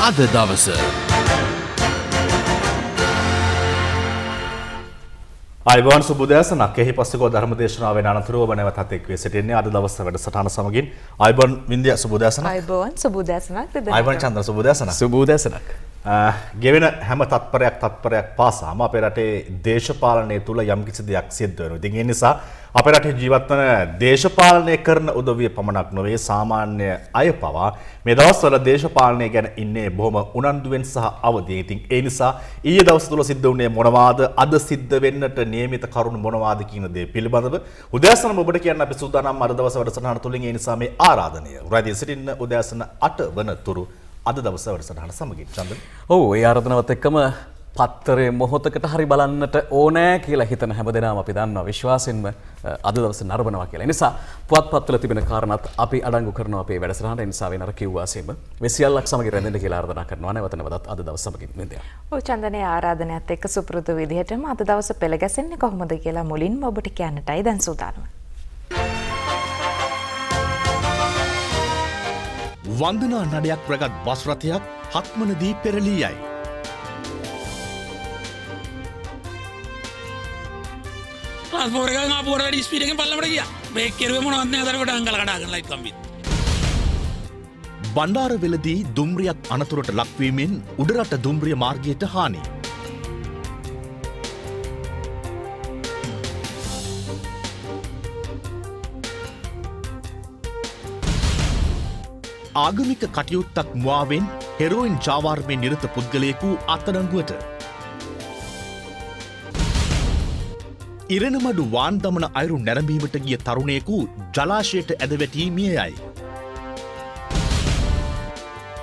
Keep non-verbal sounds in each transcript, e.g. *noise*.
අද දවස. අයිබවන් සුබදෑසනක් එහි පස්සකෝ ධර්ම දේශනාවෙන් අනතුරුව නැවතත් එක්වේ සිටින්නේ අද දවස් වැඩසටහන සමගින් අයිබන් වින්දිය සුබදෑසන අයිබෝන් සුබදෑසනක් අයිබන් චන්ද්‍ර සුබදෑසන සුබූදැසනක්. ගෙවෙන හැම තත්පරයක් තත්පරයක් පාසාම අපේ රටේ දේශපාලනය තුළ යම්කිසි දෙයක් සිද්ධ වෙනවා. ඉතින් ඒ නිසා අපේ රටේ ජීවත් වන දේශපාලනය කරන උදවිය පමණක් නොවේ සාමාන්‍ය අය පවා. මේ දවස්වල දේශපාලනය ගැන ඉන්නේ බොහොම උනන්දුවෙන් සහ අවදියෙන්. ඉතින් ඒ නිසා ඊයේ දවස් තුල සිද්ධ වුණේ මොනවාද? අද සිද්ධ වෙන්නට නියමිත කරුණු මොනවාද කියන දේ පිළිබඳව. උදෑසනම ඔබට කියන්න අපි සූදානම් අද දවස් වැඩසටහන තුලින් ඒ නිසා මේ ආරාධනය. රැඳී සිටින්න උදෑසන 8 වනතුරු අද දවස වැඩසටහන සමගින් චන්දන ඔවු ඒ අරධනවත් එක්කම පත්තරේ මොහොතකට හරි බලන්නට ඕනෑ කියලා හිතන හැම දෙනාම අපි දන්නවා විශ්වාසයෙන්ම අද දවස නරඹනවා කියලා. නිසා පුවත් පත්වල තිබෙන කාරණත් අපි අඩංගු කරනවා අපේ වැඩසටහනට නිසා වෙනර කිව්වාසෙම වෙසියල්ලක් සමග රැඳෙන්න කියලා ආරාධනා කරනවා නැවත නැවතත් අද දවස් සමගින් මෙන්දයා. ඔව් චන්දනේ ආරාධනයත් එක්ක සුපුරුදු විදිහටම අද දවස පෙළ ගැසෙන්නේ කොහොමද කියලා මුලින්ම ඔබට කියන්නටයි දැන් සූදානම්. වන්දනා නඩයක් ප්‍රගත් බස් රථයක් හක්මනදී පෙරලී යයි. ට්‍රන්ස්පෝර්ට් එකෙන් ආපුවට වැඩි ස්පීඩ් එකෙන් පල්ලමට ගියා. බ්‍රේක් කෙරුවේ මොනවද නෑ අතරකට අංගල කඩාගෙන ලයිට් කම්බිත්. බණ්ඩාරවෙලදී දුම්රියක් අනතුරට ලක්වීමෙන් උඩරට දුම්රිය මාර්ගයට හානි. ආගමික කටයුත්තක් මුවාවෙන් හෙරෝයින් ජාවාර්මය නිරත පුද්ගලයෙකු අත්තඩංගුවට. ඉරණමඩු වාන් දමන අයුරු නැරඹීමට ගිය තරුණයෙකු ජලාශයට ඇදවැටීමියයයි.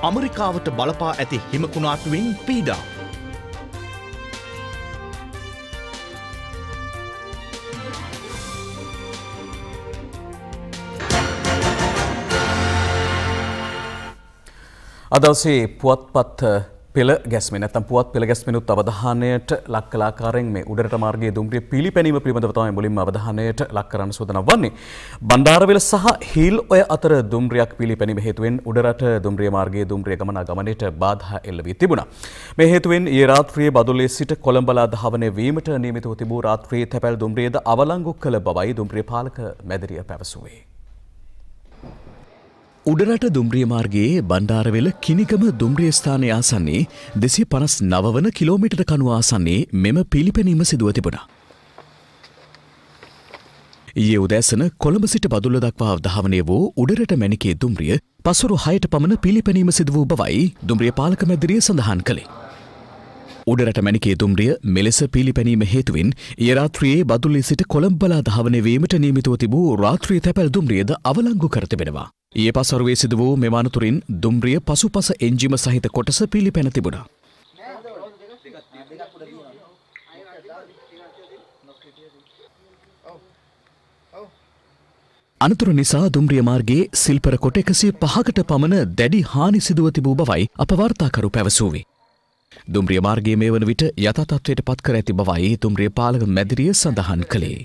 අමරිකාවට බලපා ඇති හිමකුණාටුවෙන් පීඩා. අදවසේ පුවත්පත් පෙළ ගැස්මෙන් නැත්නම් පුවත් පෙළ ගැස්මෙනුත් අවධානයට ලක් කලාකාරයෙන් මේ උඩරට මාර්ගයේ දුම්රිය පිළිපැනීම පිළිබඳව තමයි මුලින්ම අවධානයට ලක් කරන්න සූදානම් වන්නේ. බණ්ඩාරවෙල සහ හීල් ඔය අතර දුම්රියක් පිළිපැනීම හේතුවෙන් උඩරට දුම්රිය මාර්ගයේ දුම්රිය ගමනාගමනයට බාධා එල්ල වී තිබුණා. මේ හේතුවෙන් ඊයේ රාත්‍රියේ බදුල්ලේ සිට කොළඹලා ධාවනය වීමට නියමිතව තිබූ රාත්‍රියේ තැපැල් දුම්රියද අවලංගු කළ බවයි දුම්රිය පාලක මැදිරිය පැවසුවේ. උඩරට දුම්රිය මාර්ගයේ බණ්ඩාරවෙල කිනිගම දුම්රිය ස්ථානය ආසන්නේ දෙසිය පනස් නවවන කිලෝමිට කනුව ආසන්නේ මෙම පිළිපැනීම සිදුව තිබුණා. ඒ උදෑසන කොළඹ සිට බදුල්ල දක්වා අවධාවනය වූ උඩරට මැනිකේ දුම්රිය පසුරු හයට පමණ පිළිපැනීම සිද වූ බවයි දුම්රිය පාලක මැදිරිය සඳහන් කළේ. උඩරට මැනිකේ දුම්රිය මෙලෙස පිළිපැනීම හේතුවෙන් ඒ රාත්‍රියේ බදුල්ලේ සිට කොළඹලා ධාවනය වීමට නියමිතව තිබූ රාත්‍රී තැපැල් දුම්රියද අවලංගු කර තිබෙනවා. ඒ පසරුවේ සිද වූ මෙවනතුරින් දුම්රිය පසුපස එන්ජිම සහිත කොටස පිළිපැන තිබුණා. අනතුර නිසා දුම්රිය මාර්ගයේ සිල්පර කොට එකසිය පහකට පමණ දැඩි හානි සිදුව තිබූ බවයි අප වාර්තාකරු පැවසූවේ. දුම්රිය මාර්ගයේ මේ වන විට යථතත්වයට පත්කර ඇති බවයි දුම්රිය පාලක මැදිරිය සඳහන් කළේ.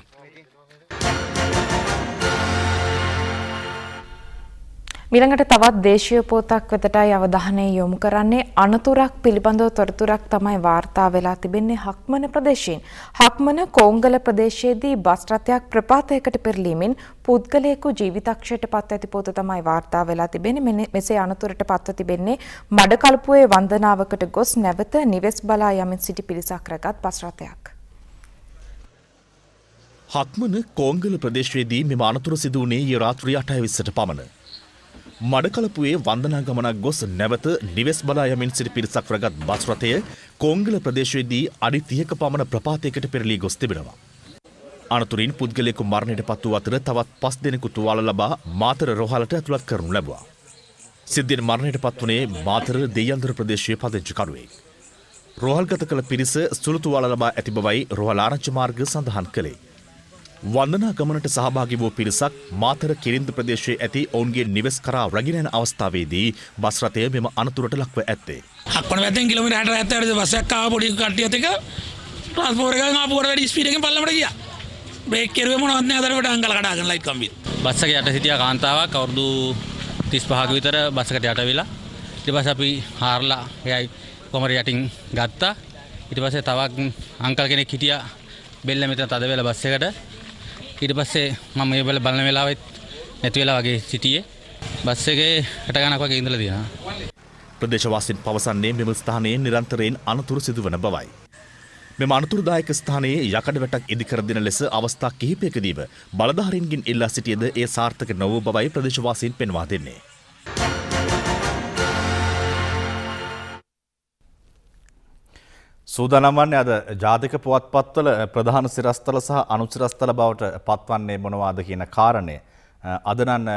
මිළඟට තවත් දේශීය පෝතක් වෙතටයි අවධානය යොමු කරන්නේ අනතුරක් පිළිබඳව තොරතුරක් තමයි වාර්තා වෙලා තිබෙන්නේ හක්මන ප්‍රදේශයෙන්. හක්මන කෝංගල ප්‍රදේශයේදී බස් රථයක් ප්‍රපාතයකට පෙරලීමෙන් පුද්ගලයෙකු ජීවිතක්ෂයට පත් ඇති පොත තමයි වාර්තා වෙලා තිබෙන්නේ. මෙසේ අනතුරට පත්ව තිබෙන්නේ මඩකල්පුවේ වන්දනාවකට ගොස් නැවත නිවෙස් බලා යමින් සිටි පිරිසක් රැගත් බස් රථයක්. හක්මන කෝංගල ප්‍රදේශයේදී මෙම අනතුර සිදුවනේ ඊ රාත්‍රී 8:20ට පමණ. මඩකලපුවේ වන්දනා ගමනක් ගොස් නැවත නිවෙස් බලා යමින් සිටි පිරිසක් රගත් බස් රථය කෝංගල ප්‍රදේශයේදී අඩි 30ක පමණ ප්‍රපාතයකට පෙරලී ගොස් තිබෙනවා. අනතුරින් පුද්ගලයෙකු මරණයට පත් වූ අතර තවත් පස් දෙනෙකු තුවාල ලබා මාතර රෝහලට ඇතුළත් කරනු ලැබුවා. සිද්ධියෙන් මරණයට පත් වුණේ මාතර දෙයන්දර ප්‍රදේශයේ පදිංචිකරුවෙක්. රෝහල්ගත කළ පිරිස සුළු තුවාල ලබා ඇති බවයි රෝහල ආරංචි මාර්ග සඳහන් කළේ. වන්දනා ගමනට සහභාගි වූ පිරිසක් මාතර කිරින්ද ප්‍රදේශයේ ඇති ඔවුන්ගේ නිවෙස් කරා රැගෙන යන අවස්ථාවේදී බස් රථය මෙම අනතුරට ලක්ව ඇත්තේ. හක්කොන පැත්තෙන් කිලෝමීටර් 60 70 බස්යක් ආව පොඩි කට්ටියත් එක ට්‍රාන්ස්පෝර්ට් එකෙන් ආපුවට වැඩි ස්පීඩ් එකෙන් පල්ලමට ගියා. බ්‍රේක් කෙරුවේ මොනවද නෑ අතරකට අංගල කඩාගෙන ලයිට් කම්බිත්. බස් එක යට හිටියා කාන්තාවක් අවුරුදු 35ක විතර බස් එකට යට වෙලා ඊට පස්සේ අපි හාරලා එයයි කොමර යටින් ගත්තා ඊට පස්සේ තවක් අංකල් කෙනෙක් හිටියා බෙල්ල මෙතන තද වෙලා බස් එකට ඊට පස්සේ මම මේ බල බලන වෙලාවෙත් නැති වෙලා වගේ සිටියේ බස් එකේ කට ගණක් වගේ ඉඳලා තියෙනවා ප්‍රදේශවාසින් පවසන්නේ මෙම ස්ථානයේ නිරන්තරයෙන් අනතුරු සිදුවන බවයි. මෙම අනතුරුදායක ස්ථානයේ යකඩ වැටක් ඉදිකර දෙන ලෙස අවස්ථා කිහිපයකදීම බලධාරීන්ගෙන් ඉල්ලා සිටියද ඒ සාර්ථක නොවූ බවයි ප්‍රදේශවාසීන් පෙන්වා දෙන්නේ. සූදානම් වන්නේ අද ජාතික පුවත්පත්වල ප්‍රධාන සිරස්තල සහ අනුසිරස්තල බවට පත්වන්නේ මොනවාද කියන කාරණය. අද නම්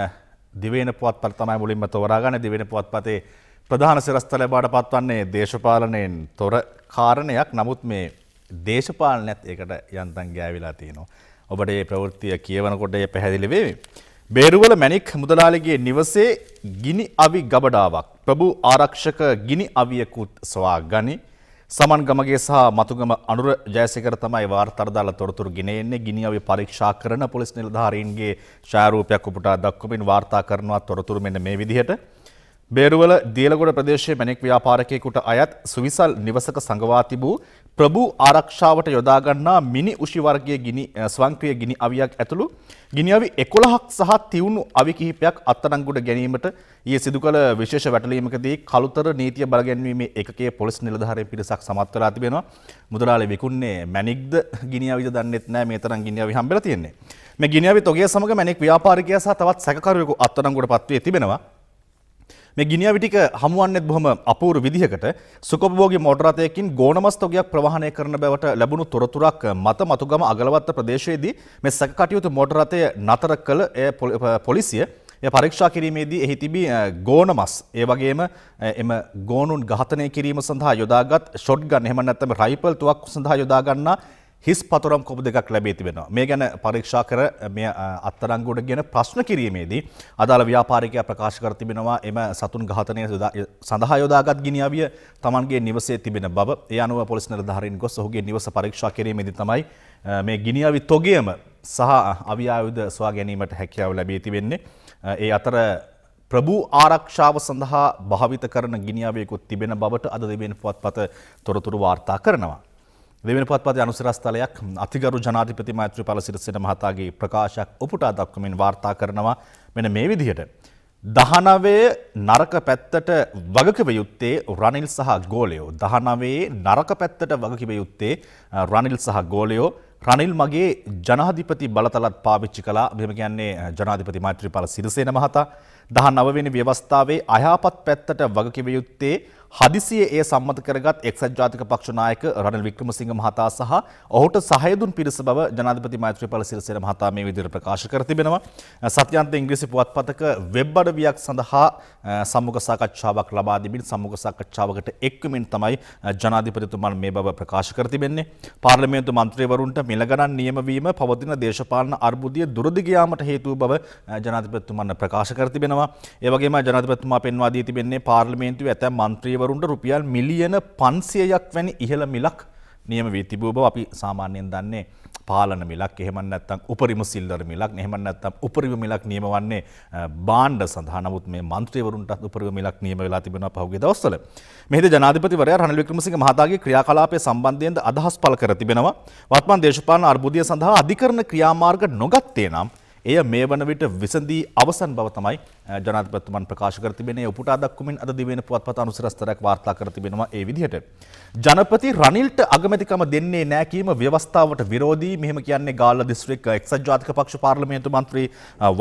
දිවයින පුවත්පත් තමයි මුලින්ම තෝරාගන්නේ දිවයින පුවත්පතේ ප්‍රධාන සිරස්තල බවට පත්වන්නේ දේශපාලනයෙන් තොර කාරණයක්. නමුත් මේ දේශපාලනයත් ඒකට යන්තම් ගෑවිලා තියෙනවා. ඔබට මේ ප්‍රවෘත්තිය කියවනකොට ඒ පැහැදිලි වේවි. බේරුවල මැණික් මුදලාලිගේ නිවසේ ගිනි අවි ගබඩාවක් ප්‍රභු ආරක්ෂක ගිනි අවියකුත් සොයා ගනි. සමන් ගමගේ සහ මතුගම අනුර ජයසකර තමයි වාර්තර දාලා තොරතුරු ගෙන එන්නේ ගිනි අවි පරීක්ෂා කරන පොලිස් නිලධාරීන්ගේ ඡායාරූපයක් උපුටා දක්වමින් වාර්තා කරනවා තොරතුරු මෙන්න මේ විදිහට. බේරුවල දියලගොඩ ප්‍රදේශයේ මැණික් ව්‍යාපාරිකයෙකුට අයත් සුවිසල් නිවසක සංගවා තිබූ ප්‍රභූ ආරක්ෂාවට යොදා ගන්නා මිනි උෂි වර්ගයේ ගිනි ස්වංක්‍රීය ගිනි අවියක් ඇතුළු ගිනි අවි 11ක් සහ තියුණු අවි කිහිපයක් අත්අඩංගුවට ගැනීමට ඊයේ සිදු කළ විශේෂ වැටලීමකදී කළුතර නීතිය බලගැන්වීමේ ඒකකයේ පොලිස් නිලධාරීන් පිරිසක් සමත් වෙලා තිබෙනවා. මුදලාලි විකුණන්නේ මැණික්ද ගිනි අවිද දන්නෙත් නැහැ මේ තරම් ගිනි අවි හම්බෙලා තියෙන්නේ. මේ ගිනි අවි තොගය සමග මැණික් ව්‍යාපාරිකයා සහ තවත් සැකකරුවෙකු අත්අඩංගුවට පත්වී තිබෙනවා. මේ ගිනිියවි ටික හමුවන්නෙත් බොහොම අපූර්ව විදිහකට සුකොපභෝගී මෝටර රථයකින් ගෝනමස් තොගයක් ප්‍රවාහනය කරන බවට ලැබුණු තොරතුරක් මත මතුගම අගලවත්ත ප්‍රදේශයේදී මේ සැක කටයුතු මෝටර රථය නතර කළ පොලිසිය එය පරීක්ෂා කිරීමේදී එහි තිබී ගෝනමස් ඒ වගේම එම ගෝනුන් ඝාතනය කිරීම සඳහා යොදාගත් ෂොට්ගන් එහෙම නැත්නම් රයිෆල් තුවක්කු සඳහා යොදා ගන්නා හිස් පතුරම් කොප දෙකක් ලැබේ තිබෙනවා. මේ ගැන පරීක්ෂා කර මේ අත්තරංගුවට ගෙන ප්‍රශ්න කිරීමේදී අදාළ ව්‍යාපාරිකයා ප්‍රකාශ කර තිබෙනවා එම සතුන් ඝාතනය සඳහා යොදාගත් ගිනි අවිය Tamanගේ නිවසේ තිබෙන බව. ඒ අනුව පොලිස් නිලධාරීන් ගොස් ඔහුගේ නිවස පරීක්ෂා කිරීමේදී තමයි මේ ගිනි අවි තොගයම සහ අවි ආයුධ සොයා ගැනීමට හැකියාව ලැබී තිබෙන්නේ. ඒ අතර ප්‍රභූ ආරක්ෂාව සඳහා භාවිත කරන ගිනියාවයකුත් තිබෙන බවට අද දෙවෙන පුවත්පත තොරතුරු වාර්තා කරනවා. දෙවෙනි පත්පත් අනුසරස්ථලයක් අතිගරු ජනාධිපති මෛත්‍රීපාල සිරිසේන මහතාගේ ප්‍රකාශයක් උපුටා දක්වමින් වාර්තා කරනවා මෙන්න මේ විදිහට. දහනවේ නරක පැත්තට වගකිව යුත්තේ රනිල් සහ ගෝලයෝ. දහනවේ නරක පැත්තට වගකිව යුත්තේ රනිල් සහ ගෝලයෝ රනිල් මගේ ජනාධිපති බලතලත් පාවිච්චි කලා මෙම කියන්නේ ජනාධිපති මෛත්‍රීපාල සිරිසේන මහතා දහ නවවෙනි ව්‍යවස්ථාවේ අයහපත් පැත්තට වගකිව යුත්තේ හදිසියේ ඒ සම්මත කරගත් එක්සත් ජාතික පක්ෂ නායක රනිල් වික්‍රමසිංහ මහතා සහ ඔහුට සහය දුන් පිරිස බව ජනාධිපති මෛත්‍රීපාල සිරිසේන මහතා මේ විදිහට ප්‍රකාශ කර තිබෙනවා. සත්‍යන්ත ඉංග්‍රීසි පුවත්පතක වෙබ් අඩවියක් සඳහා සම්මුඛ සාකච්ඡාවක් ලබා දෙමින් සම්මුඛ සාකච්ඡාවකට එක්වමින් තමයි ජනාධිපතිතුමන් මේ බව ප්‍රකාශ කර තිබෙන්නේ. පාර්ලිමේන්තු මන්ත්‍රීවරුන්ට මිල ගණන් නියම වීම පවතින දේශපාලන අර්බුදය දුරදිග යාමට හේතු බව ජනාධිපතිතුමන් ප්‍රකාශ කර තිබෙනවා. ඒ වගේම ජනාධිපතිතුමා පෙන්වා දී තිබෙන්නේ පාර්ලිමේන්තුවේ ඇතැම් මන්ත්‍රීවරු කර්මකරුන්ට රුපියල් මිලියන පන්සියයක් වැනි ඉහළ මිලක් නියම වී තිබූ බව අපි සාමාන්‍යයෙන් දන්නේ. පාලන මිලක් එහෙම නැත්නම් උපරිම සිල්ලර මිලක් එහෙම නැත්නම් උපරිම මිලක් නියම වන්නේ බාණ්ඩ සඳහා. නමුත් මේ මන්ත්‍රීවරුන්ටත් උපරිම මිලක් නියම වෙලා තිබෙනවා පහුගිය දවස්වල. මෙහිදී ජනාධිපතිවරයා රනිල් වික්‍රමසිංහ මහතාගේ ක්‍රියාකලාපයේ සම්බන්ධයෙන්ද අදහස් පළ කර තිබෙනවා. වත්මන් දේශපාලන අර්බුදය සඳහා අධිකරණ ක්‍රියාමාර්ග නොගත්තේ නම් එය මේ වන විට විසඳී අවසන් බව තමයි ජනාධිපතිතුමන් ප්‍රකාශ කර තිබෙනේ උපුටා දක්වමින් අද දිවෙන පුවත්පත අනුසරස්තරයක් වාර්තා කර තිබෙනවා ඒ විදිහට. ජනපති රනිල්ට අගමැතිකම දෙන්නේ නෑ කීම ව්‍යවස්ථාවට විරෝධී මෙහෙම කියන්නේ ගාල්ල දිස්ත්‍රික් එක්සත් ජාතික පක්ෂ පාර්ලිමේන්තු මන්ත්‍රී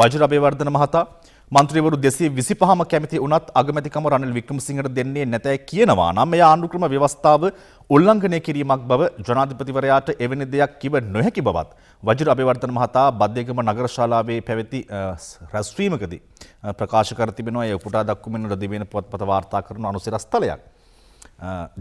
වජිර අබේවර්ධන මහතා මන්ත්‍රීවරු දෙසේ විසි පහම කැමති උනත් අගමැතිකම රනිල් වික්‍රමසිංහට දෙන්නේ නැතැයි කියනවා නම් එය ආණ්ඩුක්‍රම ව්‍යවස්ථාව උල්ලංඝනය කිරීමක් බව ජනාධිපතිවරයාට එවැනි දෙයක් කිව නොහැකි බවත් වජිර අභිවර්ධන මහතා බද්ධයකම නගරශාලාවේ පැවති රැස්වීමකදී ප්‍රකාශ කර තිබෙනවා ඒ උපුටා දක්වමින් දිවෙන පොත්පත වාර්තා කරන අනුසිරස්තලයක්.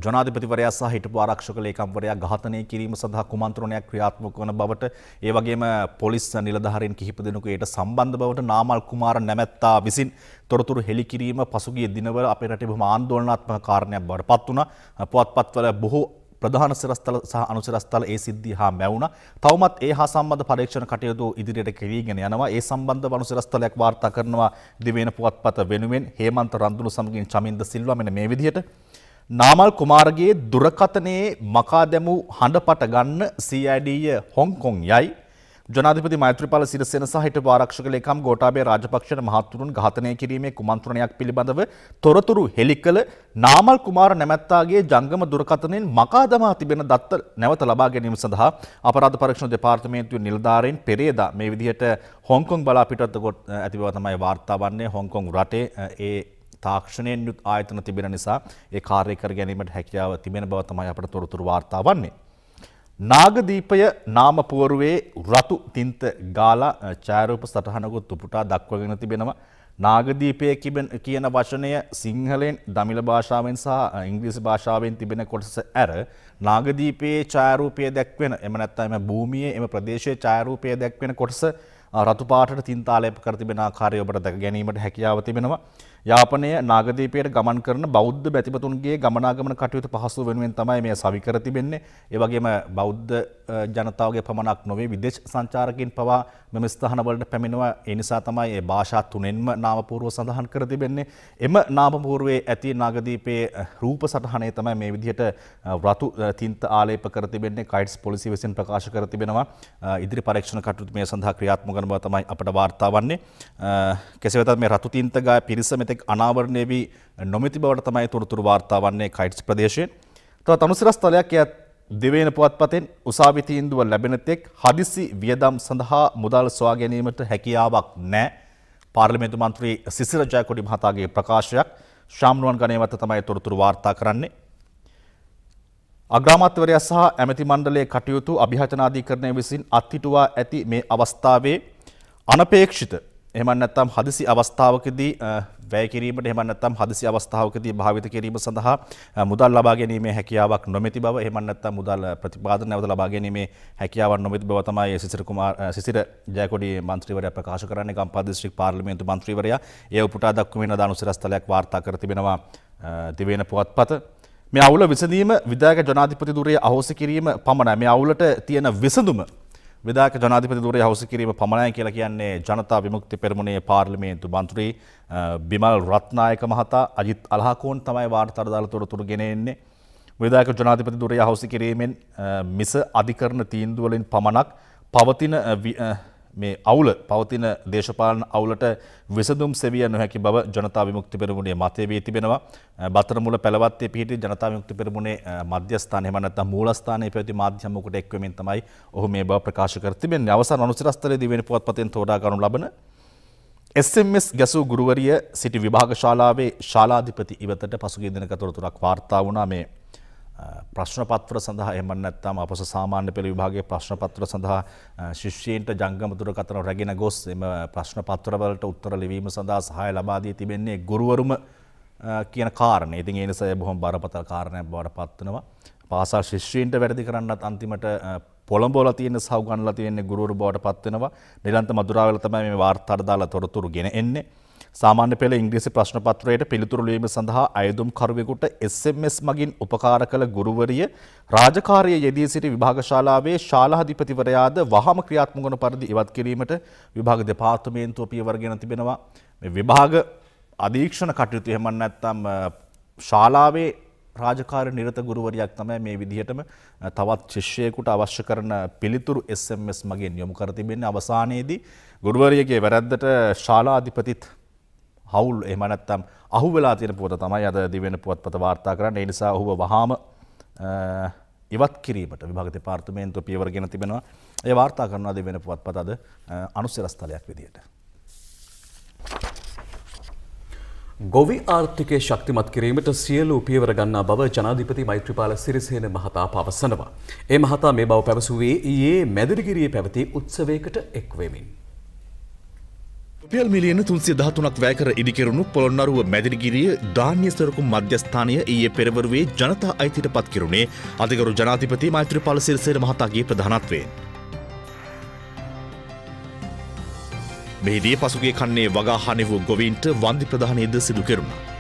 ජනාධිපතිවරයා සහ හිටපු ආරක්ෂක ලේකම්වරයා ඝාතනය කිරීම සඳහා කුමන්ත්‍රණයක් ක්‍රියාත්මක වන බවට ඒ වගේම පොලිස් නිලධාරීන් කිහිප දෙනෙකු ඒට සම්බන්ධ බවට නාමල් කුමාර නැමැත්තා විසින් තොරතුරු හෙළි කිරීම පසුගිය දිනවල අපේ රටේ බොහොම ආందోලනාත්මක කාරණයක් බවට පත් වුණා. පුවත්පත්වල බොහෝ ප්‍රධාන සිරස්තල සහ අනුසිරස්තල ඒ සිද්ධිය හා මැවුණ. තවමත් ඒ හා සම්බන්ධ පරීක්ෂණ කටයුතු ඉදිරියට කෙරීගෙන යනවා. ඒ සම්බන්ධ අනුසිරස්තලයක් වාර්තා කරනවා දිවෙන පුවත්පත වෙනුවෙන් හේමන්ත රන්දුණු සමගින් චමින්ද සිල්වා මෙන්න මේ විදිහට. නාමල් කුමාරගේ දුරකතනයේ මකා දැමූ හඬපට ගන්න CID හොංකොං යයි. ජනාධිපති මෛත්‍රීපාල සිරිසේන සහ හිටපු ආරක්ෂක ලේකම් ගෝඨාභය රාජපක්ෂන මහතුරුන් ඝාතනය කිරීමේ කුමන්ත්‍රණයක් පිළිබඳව තොරතුරු හෙළි කළ නාමල් කුමාර නැමැත්තාගේ ජංගම දුරකථනයෙන් මකා දමා තිබෙන දත්ත නැවත ලබා ගැනීම සඳහා අපරාධ පරීක්ෂණ දෙපාර්තමේන්තුවේ නිලධාරීන් පෙරේදා මේ විදිහට හොංකොං බලා පිටත් කොට ඇති බව තමයි වාර්තා වන්නේ. හොංකොං රටේ ඒ තාක්ෂණයෙන් යුත් ආයතන තිබෙන නිසා ඒ කාර්ය කර ගැනීමට හැකියාව තිබෙන බව තමයි අපට තොරතුරු වාර්තා වන්නේ. නාගදීපය නාමපුවරුවේ රතු තින්ත ගාලා ඡායාරූප සටහනකුත් උපුටා දක්වගෙන තිබෙනවා. නාගදීපය කියන වචනය සිංහලෙන් දමිළ භාෂාවෙන් සහ ඉංග්‍රීසි භාෂාවෙන් තිබෙන කොටස ඇර නාගදීපයේ ඡායාරූපය දැක්වෙන එම නැත්නම් එම භූමියේ එම ප්‍රදේශයේ ඡායාරූපය දැක්වෙන කොටස රතු පාටට තින්තාලේප කර තිබෙන ආකාරය ඔබට දැක ගැනීමට හැකියාව තිබෙනවා. යාපනය නාගදීපයට ගමන් කරන බෞද්ධ බැතිපතුන්ගේ ගමනාගමන කටයුතු පහසු වෙනුවෙන් තමයි මේ සවිකර තිබෙන්නේ. ඒ වගේම බෞද්ධ ජනතාවගේ පමණක් නොවේ විදේශ සංචාරකින් පවා මෙම ස්ථානවලට පැමිණෙනවා. ඒ නිසා තමයි මේ භාෂා තුනෙන්ම නාමපූර්ව සඳහන් කර තිබෙන්නේ. එම නාමපූර්වයේ ඇති නාගදීපයේ රූප සටහනේ තමයි මේ විදිහට රතු තින්ත ආලේප කර තිබෙන්නේ. කයිට්ස් පොලිසිය විසින් ප්‍රකාශ කර තිබෙනවා. ඉදිරි පරීක්ෂණ කටයුතු මේ සඳහා ක්‍රියාත්මක කරන බව තමයි අපට වාර්තා වන්නේ. කෙසේ වෙතත් මේ රතු තින්ත ගාය පිරිස මෙතෙක් මෙතෙක් අනාවරණය වී නොමැති බවට තමයි තොරතුරු වාර්තා වන්නේ කයිට්ස් ප්‍රදේශයෙන්. තවත් අනුසිරස් තලයක් එයත් දෙවේන පුවත්පතෙන් උසාවි තීන්දුව ලැබෙන තෙක් හදිසි වියදම් සඳහා මුදල් සොයා ගැනීමට හැකියාවක් නැහැ. පාර්ලිමේන්තු මන්ත්‍රී සිසිර ජයකොඩි මහතාගේ ප්‍රකාශයක් ශාම්නුවන් ගණය මත තමයි තොරතුරු වාර්තා කරන්නේ. අග්‍රාමාත්‍යවරයා සහ ඇමති මණ්ඩලයේ කටයුතු අභිහතනාධිකරණය විසින් අත්හිටුවා ඇති මේ අවස්ථාවේ අනපේක්ෂිත එහෙම නැත්නම් හදිසි අවස්ථාවකදී වැය කිරීමට එහෙම නැත්නම් හදිසි අවස්ථාවකදී භාවිත කිරීම සඳහා මුදල් ලබා ගැනීමේ හැකියාවක් නොමැති බව එහෙම නැත්නම් මුදල් ප්‍රතිපාදන නැවත ලබා ගැනීමේ හැකියාවක් නොමැති බව තමයි සිසිර කුමාර සිසිර ජයකොඩි මන්ත්‍රීවරයා ප්‍රකාශ කරන්නේ. ගම්පහ දිස්ත්‍රික් පාර්ලිමේන්තු මන්ත්‍රීවරයා ඒ උපුටා දක්වමින් දානුසිරස්තලයක් වාර්තා කර තිබෙනවා දිවයින පුවත්පත. මේ අවුල විසඳීම විදායක ජනාධිපති දුරේ අහෝසි කිරීම පමණයි. මේ අවුලට තියෙන විසඳුම විදාක ජනාධිපති දුරේ හවුස කිරීම පමණයි කියලා කියන්නේ ජනතා විමුක්ති පෙරමුණේ පාර්ලිමේන්තු මන්ත්‍රී බිමල් රත්නායක මහතා අජිත් අලහකෝන් තමයි වාර්තාර දාලා තොරතුරු ගෙන එන්නේ. විදායක ජනාධිපති දුරේ හවුස කිරීමෙන් මිස අධිකරණ තීන්දුව වලින් පමණක් පවතින මේ අවුල පවතින දේශපාලන අවුලට විසඳුම් සෙවිය නොහැකි බව ජනතා විමුක්ති පෙරමුණේ මතය වී තිබෙනවා. බතරමුල පැලවත්තේ පිහිටි ජනතා විමුක්ති පෙරමුණේ මධ්‍යස්ථානය එහෙම නැත්නම් මූලස්ථානයේ පැවති මාධ්‍යමකට එක්වෙමින් තමයි ඔහු මේ බව ප්‍රකාශ කර තිබෙන්නේ. අවසන් අනුසිරස්තලයේදී වෙන පුවත්පතෙන් තෝරා ගනු ලබන SMS ගැසූ ගුරුවරිය සිටි විභාග ශාලාවේ ශාලාධිපති ඉවතට පසුගිය දිනක තොරතුරක් වාර්තා වුණා මේ ප්‍රශ්නපත්‍ර සඳහා එම නැත්තම් අපස සාමාන්‍ය පෙළ විභාගයේ ප්‍රශ්නපත්‍ර සඳහා ශිෂ්‍යයන්ට ජංගම දුරකථන රැගෙන ගොස් එම ප්‍රශ්නපත්‍රවලට උත්තර ලිවීම සඳහා සහාය ලබා දී තිබෙන්නේ ගුරුවරුම කියන කාරණේ. ඉතින් ඒ නිසා බොහොම බරපතල කාරණයක් බවට පත්වනවා. පාසල් ශිෂ්‍යයන්ට වැඩි කරන්නත් අන්තිමට පොළඹවලා තියෙන සහ උගන්වලා තියෙන ගුරුවරු බවට පත්වෙනවා. නිරන්ත මදුරාවල තමයි මේ වාර්තාට දාලා තොරතුරු ගෙන එන්නේ. සාමාන්‍ය පෙළ ඉංග්‍රීසි ප්‍රශ්න පත්‍රයට පිළිතුරු ලිවීම සඳහා අයදුම් කරුවෙකුට SMS මගින් උපකාර කළ ගුරුවරිය රාජකාරිය යෙදී සිටි විභාග ශාලාවේ ශාලාධිපතිවරයාද වහම ක්‍රියාත්මක වන පරිදි ඉවත් කිරීමට විභාග දෙපාර්තමේන්තුව පියවරගෙන තිබෙනවා. මේ විභාග අධීක්ෂණ කටයුතු එහෙම නැත්නම් ශාලාවේ රාජකාර නිරත ගුරුවරයක් තමයි මේ විදිහටම තවත් ශිෂ්‍යයෙකුට අවශ්‍ය කරන පිළිතුරු SMS මගින් යොමු කර තිබෙන්නේ අවසානයේදී ගුරුවරියගේ වැරද්දට ශාලාධිපතිත් හවුල් එහෙම නැත්තම් අහු වෙලා තියෙන පුවත තමයි අද දිවෙන පුවත්පත වාර්තා කරන්න. ඒ නිසා ඔහුව වහාම ඉවත් කිරීමට විභාග දෙපාර්තමේන්තුව පියවරගෙන තිබෙනවා. ඒ වාර්තා කරනවා දිවෙන පුවත්පත අද අනුස්සරස්ථලයක් විදියට. ගොවි ආර්ථිකය ශක්තිමත් කිරීමට සියලු පියවර ගන්නා බව ජනාධිපති මෛත්‍රපාල සිරිසේන මහතා පවසනවා. ඒ මහතා මේ බව පැවසුවේ ඊයේ මැදිරිගිරියේ පැවති උත්සවයකට එක්වෙමින්. රුපියල් මිලියන තුන්සිය දහතුනක් වැෑකර ඉදිකරුණු පොළොන්නරුව මැදිරිගිරිය ධාන්‍ය සරකුම් මධ්‍යස්ථානය ඊයේ පෙරවරුවේ ජනතා අයිතිට පත් කිරුණේ අධිකරු ජනාධිපති මෛත්‍රපාල සිරිසේන මහතාගේ ප්‍රධානත්වයෙන්. මෙහිදී පසුගේ කන්නේ වගා හනි වූ ගොවීන්ට වන්දි ප්‍රධානයද සිදු කෙරුණා.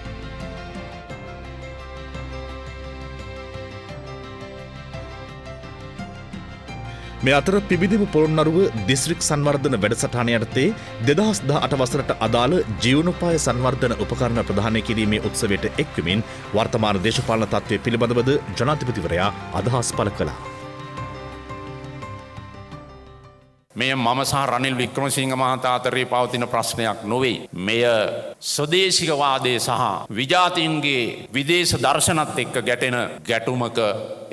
මේ අතර පිබිදිව පොළොන්නරුව දිස්ත්‍රික් සංවර්ධන වැඩසටහන යටතේ දෙදහස් දා අට වසරට අදාළ ජීවනෝපාය සංවර්ධන උපකරණ ප්‍රධානය කිරීමේ උත්සවයට එක්වමින් වර්තමාන දේශපාලන තත්ත්වය පිළිබඳවද ජනාධිපතිවරයා අදහස් පළ කළා. මෙය මම සහ රනිල් වික්‍රමසිංහ මහතා අතරේ පවතින ප්‍රශ්නයක් නොවෙයි. මෙය ස්වදේශිකවාදය සහ විජාතීන්ගේ විදේශ දර්ශනත් එක්ක ගැටෙන ගැටුමක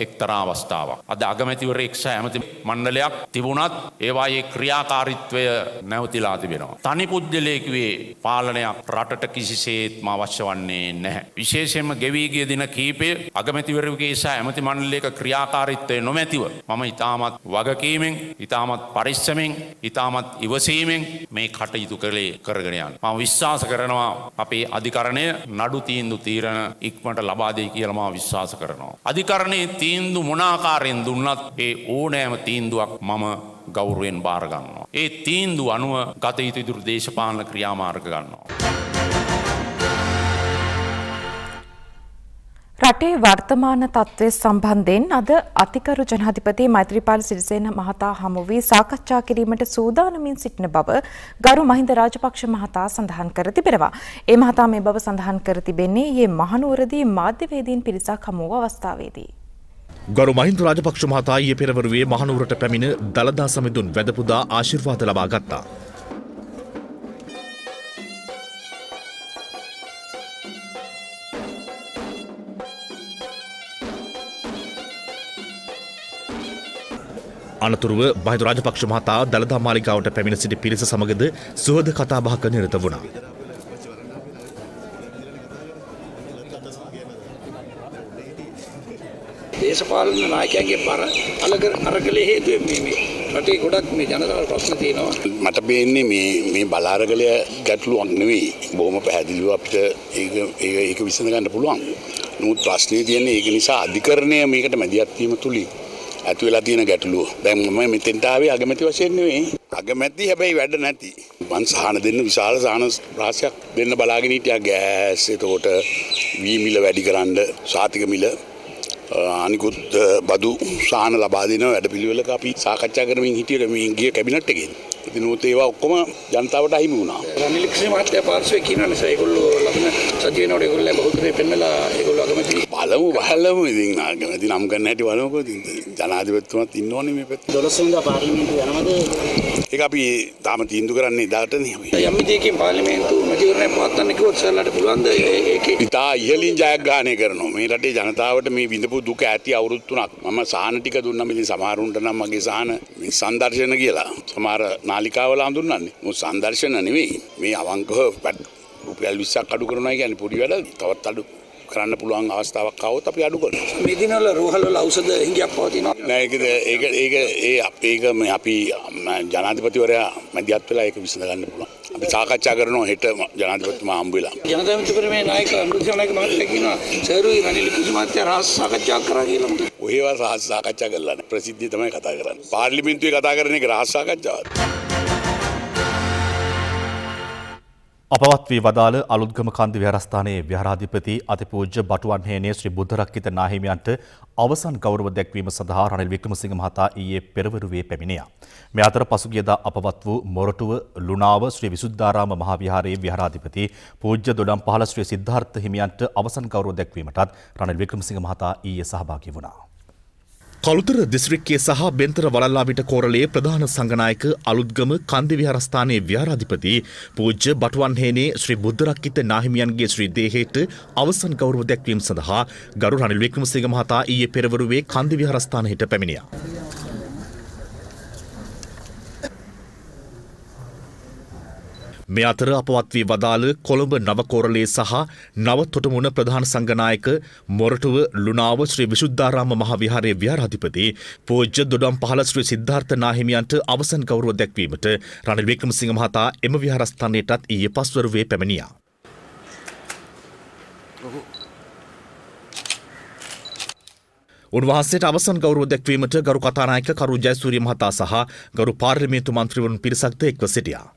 එක්තරා අවස්ථාවක්. අද අගමැතිවර එක්ෂ ඇමති මණ්ඩලයක් තිබුණත් ඒවායේ ක්‍රියාකාරිත්වය නැවතිලා තිබෙනවා. තනි පුද්ගලයකුවේ පාලනයක් රටට කිසිසේත්ම අවශ්‍ය වන්නේ නැහැ. විශේෂයෙන්ම ගෙවීගිය දින කීපය අගමැතිවරගේ සහ ඇමති මණ්ඩලයක ක්‍රියාකාරිත්වය නොමැතිව මම ඉතාමත් වගකීමෙන් ඉතාමත් පරිස්සමෙන් ඉතාමත් ඉවසීමෙන් මේ කටයුතු කළේ කරගෙනයන්. මම විශ්වාස කරනවා අපේ අධිකරණය නඩු තීන්දු තීරණ ඉක්මට ලබාදේ කියලමා විශ්වාස කරනවා. අධිකරණයේ තීන්දු මොනාකාරයෙන් දුන්නත් ඒ ඕනෑම තීන්දුවක් මම ගෞරුවෙන් භාරගන්නවා. ඒ තීන්දු අනුව ගතයුතු ඉදුරු දේශපාලන ක්‍රියාමාර්ග ගන්නවා. රටේ වර්තමාන තත්ත්වය සම්බන්ධයෙන් අද අතිකරු ජනාධිපති මෛත්‍රීපාල සිරිසේන මහතා හමු වී සාකච්ඡා කිරීමට සූදානමින් සිටින බව ගරු මහින්ද රාජපක්ෂ මහතා සඳහන් කර තිබෙනවා. ඒ මහතා මේ බව සඳහන් කර තිබෙන්නේ යේ මහනුවරදී මාධ්‍යවේදීන් පිරිසක් හමු වූ අවස්ථාවේදී. ගරු මහින්ද රාජපක්ෂ මහතා ඊයේ පෙරවරුවේ මහනුවරට පැමිණ දළදා සමිඳුන් වැදපුදා ආශිර්වාද ලබා ගත්තා. අනතුරුව බහිදු රාජපක්ෂ මහතා දළදා මාලිගාවට පැමිණ සිටි පිරිස සමගද සුවද කතාබහක නිරත වුණා. දේශපාලන නායකයන්ගේ බර අලක අරගලේ හේතුවෙන් මේ මේ රටේ ගොඩක් මේ ජනතාවට ප්‍රශ්න තියෙනවා. මට පේන්නේ මේ මේ බලාරගලය ගැටලුවක් නෙවෙයි. බොහොම පැහැදිලිව අපිට ඒක ඒක ඒක විසඳ ගන්න පුළුවන්. නමුත් ප්‍රශ්නේ තියෙන්නේ ඒක නිසා අධිකරණය මේකට මැදිහත් වීම තුලින් ඇති වෙලා තියෙන ගැටලුව. දැන් මම මෙතෙන්ට ආවේ අගමැති වශයෙන් නෙවෙයි. අගමැති හැබැයි වැඩ නැති. මං සහන දෙන්න විශාල සහන රාශියක් දෙන්න බලාගෙන හිටියා ගෑස් එතකොට වී මිල වැඩි කරන්න සාතික මිල අනිකුත් බදු සාහන ලබා දෙන වැඩපිළිවෙලක අපි සාකච්ඡා කරමින් හිටියේ මේ ගිය කැබිනට් එකේ. ඉතින් උත් ඒවා ඔක්කොම ජනතාවට අහිමි වුණා. රනිල් ක්‍රිෂ්ණ මහත්තයා පාර්ශ්වයේ කියනවා නිසා ඒගොල්ලෝ ලබන සතිය වෙනකොට ඒගොල්ලෝ බහුතරේ පෙන්නලා ඒගොල්ලෝ අගමැති බලමු බලමු ඉතින් අගමැති නම් ගන්න හැටි බලමුකෝ ඉතින් ජනාධිපතිතුමත් ඉන්න ඕනේ මේ පැත්තේ. 12 වෙනිදා පාර්ලිමේන්තුව යනවද? ඒක අපි තාම තීන්දුව කරන්නේ එදාටනේ. යම් විදියකින් පාර්ලිමේන්තුව මැතිවරණය පවත්වන්න කිව්වොත් සරලට පුළුවන්ද ඒකේ? ඉතා ඉහලින් ජයග්‍රහණය කරනවා. මේ රටේ ජනතාවට මේ විඳපු දුක ඇති අවුරුදු තුනක්. මම සාහන ටික දුන්නා. ඉතින් සමහරුන්ට නම් මගේ සාහන මේ සංදර්ශන කියලා. සමහර නාලිකාවල හඳුන්වන්නේ. මොකද සංදර්ශන නෙවෙයි. මේ අවංකව රුපියල් 20ක් අඩු කරනවා කියන්නේ පොඩි වැඩ තවත් අඩු කරන්න පුළුවන් අවස්ථාවක් આવොත් අපි අඩු කරනවා. මේ දිනවල රෝහල් වල ඖෂධ හිඟයක් පවතිනවා. නෑ ඒක ඒක ඒක ඒ ඒක මේ අපි ජනාධිපතිවරයා මැදිහත් වෙලා ඒක විසඳ ගන්න පුළුවන්. අපි සාකච්ඡා කරනවා හෙට ජනාධිපතිතුමා හම්බ වෙලා. ජනතා මිත්‍රපරමේ නායක අනුරුද්ධ නායක මහත්තයා කියනවා. සරුයි රනිල් ක්‍රිෂ්ණ මහත්තයා රහස් සාකච්ඡා කරා කියලා මට ඔයවා රහස් සාකච්ඡා කරලා නැහැ ප්‍රසිද්ධිය තමයි කතා කරන්නේ. පාර්ලිමේන්තුවේ කතා කරන එක රහස් සාකච්ඡාවක් අපවත් වී වදාළ අලුත්ගම කන්ද විහාරස්ථානයේ විහාරාධිපති අතිපූජ්‍ය බටුවන්හේනේ ශ්‍රී බුද්ධරක්කිත නාහිමියන්ට අවසන් ගෞරව දැක්වීම සඳහා රනිල් වික්‍රමසිංහ මහතා ඊයේ පෙරවරුවේ පැමිණියා. මේ අතර පසුගියදා අපවත් වූ මොරටුව ලුණාව ශ්‍රී විසුද්ධාරාම මහාවිහාරයේ විහාරාධිපති පූජ්‍ය දොඩම්පහළ ශ්‍රී සිද්ධාර්ථ හිමියන්ට අවසන් ගෞරව දැක්වීමටත් රනිල් වික්‍රමසිංහ මහතා ඊයේ සහභාගී වුණා. කළුතර දිස්ත්‍රික්කයේ සහ බෙන්තර වලල්ලාවිට කෝරලේ ප්‍රධාන සංගනායක අලුත්ගම කන්දි විහාරස්ථානයේ විහාරාධිපති පූජ්‍ය බටුවන්හේනේ ශ්‍රී බුද්ධරක්කිත නාහිමියන්ගේ ශ්‍රී දේහයට අවසන් ගෞරව දැක්වීම සඳහා ගරු රනිල් වික්‍රමසිංහ මහතා ඊයේ පෙරවරුවේ කන්දි විහාරස්ථානයට පැමිණියා. මේ අතර අපවත් වී වදාළ කොළඹ නවකෝරලේ සහ නව තොටමුණ ප්‍රධාන සංගනායක මොරටුව ලුණාව ශ්‍රී විශුද්ධාරාම මහවිහාරයේ විහාරාධිපති පූජ්‍ය දොඩම් පහළ ශ්‍රී සිද්ධාර්ථ නාහිමියන්ට අවසන් ගෞරව දැක්වීමට රනිල් වික්‍රමසිංහ මහතා එම විහාරස්ථානයටත් ඊයේ පස්වරුවේ පැමිණියා. උන්වහන්සේට අවසන් ගෞරව දැක්වීමට ගරු කතානායක කරු ජයසූරිය මහතා සහ ගරු පාර්ලිමේන්තු මන්ත්‍රීවරුන් පිරිසක්ද එක්ව සිටියා.